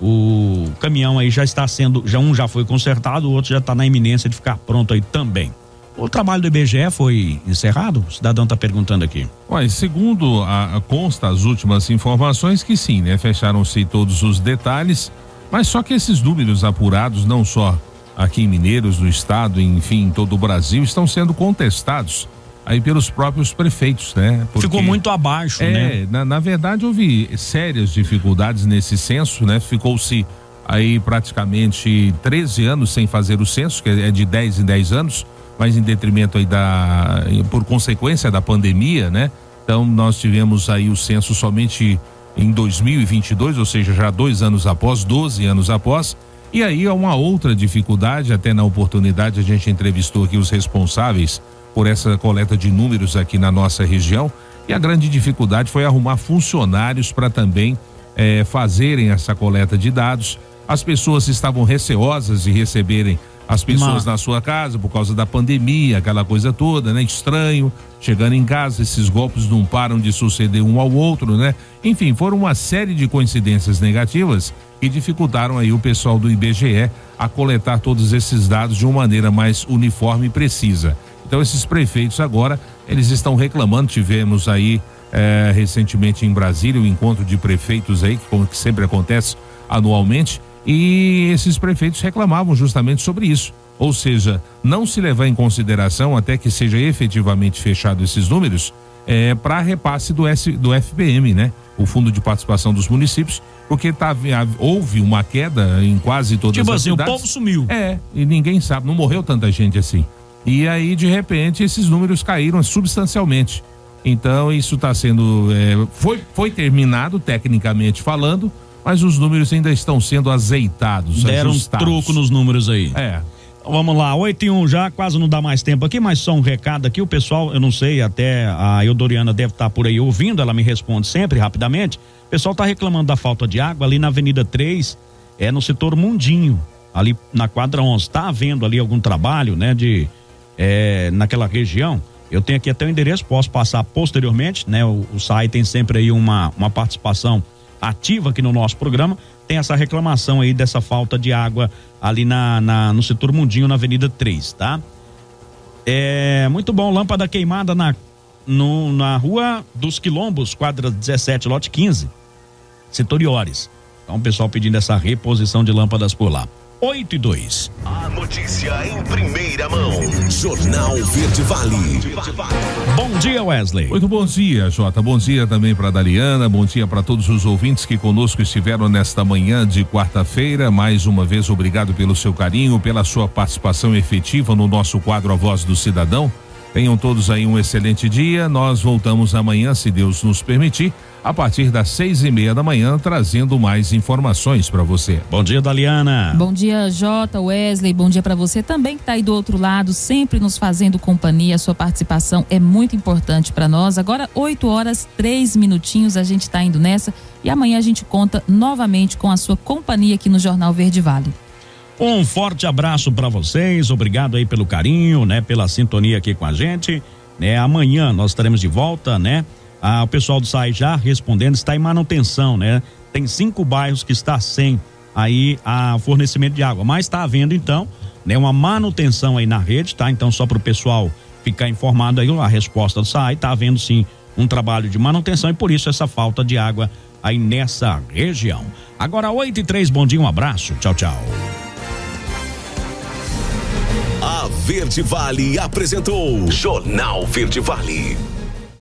o caminhão aí já está sendo, já um já foi consertado, o outro já está na iminência de ficar pronto aí também. O trabalho do IBGE foi encerrado? O cidadão está perguntando aqui. Olha, segundo a, a, consta as últimas informações que sim, né? Fecharam-se todos os detalhes, mas só que esses números apurados, não só aqui em Mineiros, no estado, enfim, em todo o Brasil, estão sendo contestados aí pelos próprios prefeitos, né? Porque, Ficou muito abaixo, é, né? Na, na verdade, houve sérias dificuldades nesse censo, né? Ficou-se aí praticamente 13 anos sem fazer o censo, que é de 10 em 10 anos, mas em detrimento aí da por consequência da pandemia, né? Então nós tivemos aí o censo somente em 2022, ou seja, já dois anos após, 12 anos após. E aí há uma outra dificuldade, até na oportunidade a gente entrevistou aqui os responsáveis por essa coleta de números aqui na nossa região. E a grande dificuldade foi arrumar funcionários para também eh, fazerem essa coleta de dados. As pessoas estavam receosas de receberem as pessoas Uma... na sua casa por causa da pandemia, aquela coisa toda, né? Estranho, chegando em casa, esses golpes não param de suceder um ao outro, né? Enfim, foram uma série de coincidências negativas que dificultaram aí o pessoal do IBGE a coletar todos esses dados de uma maneira mais uniforme e precisa. Então esses prefeitos agora, eles estão reclamando, tivemos aí eh, recentemente em Brasília o um encontro de prefeitos aí, que como que sempre acontece anualmente, e esses prefeitos reclamavam justamente sobre isso. Ou seja, não se levar em consideração até que seja efetivamente fechado esses números é, para repasse do, S, do FPM, né? O Fundo de Participação dos Municípios, porque tá, houve uma queda em quase todas tipo as assim, cidades. o povo sumiu. É, e ninguém sabe, não morreu tanta gente assim. E aí, de repente, esses números caíram substancialmente. Então, isso está sendo. É, foi, foi terminado, tecnicamente falando, mas os números ainda estão sendo azeitados. Deram ajustados. um truco nos números aí. É. Vamos lá, 8 e 1 já, quase não dá mais tempo aqui, mas só um recado aqui. O pessoal, eu não sei, até a Eudoriana deve estar tá por aí ouvindo, ela me responde sempre, rapidamente. O pessoal está reclamando da falta de água ali na Avenida 3, é no setor Mundinho, ali na quadra 11. Está havendo ali algum trabalho, né, de. É, naquela região. Eu tenho aqui até o endereço, posso passar posteriormente, né? O, o SAI tem sempre aí uma, uma participação ativa aqui no nosso programa, tem essa reclamação aí dessa falta de água ali na, na no setor Mundinho, na Avenida 3, tá? É muito bom, lâmpada queimada na, no, na Rua dos Quilombos, quadra 17, lote 15, setor Iores. Então, o pessoal pedindo essa reposição de lâmpadas por lá. 8 e 2. A notícia em primeira mão. Jornal Verde Vale. Bom dia, Wesley. Muito bom dia, Jota. Bom dia também para Daliana. Bom dia para todos os ouvintes que conosco estiveram nesta manhã de quarta-feira. Mais uma vez, obrigado pelo seu carinho, pela sua participação efetiva no nosso quadro A Voz do Cidadão. Tenham todos aí um excelente dia. Nós voltamos amanhã, se Deus nos permitir a partir das seis e meia da manhã, trazendo mais informações para você. Bom dia, Daliana. Bom dia, Jota, Wesley. Bom dia para você também que está aí do outro lado, sempre nos fazendo companhia. A sua participação é muito importante para nós. Agora, 8 horas, três minutinhos, a gente está indo nessa e amanhã a gente conta novamente com a sua companhia aqui no Jornal Verde Vale. Um forte abraço para vocês, obrigado aí pelo carinho, né, pela sintonia aqui com a gente. Né, amanhã nós estaremos de volta, né? Ah, o pessoal do SAI já respondendo, está em manutenção, né? Tem cinco bairros que está sem aí a fornecimento de água, mas está havendo então, né, uma manutenção aí na rede, tá? Então só para o pessoal ficar informado aí a resposta do SAI, está havendo sim um trabalho de manutenção e por isso essa falta de água aí nessa região. Agora 8 e 3, bom dia, um abraço. Tchau, tchau. A Verde Vale apresentou Jornal Verde Vale.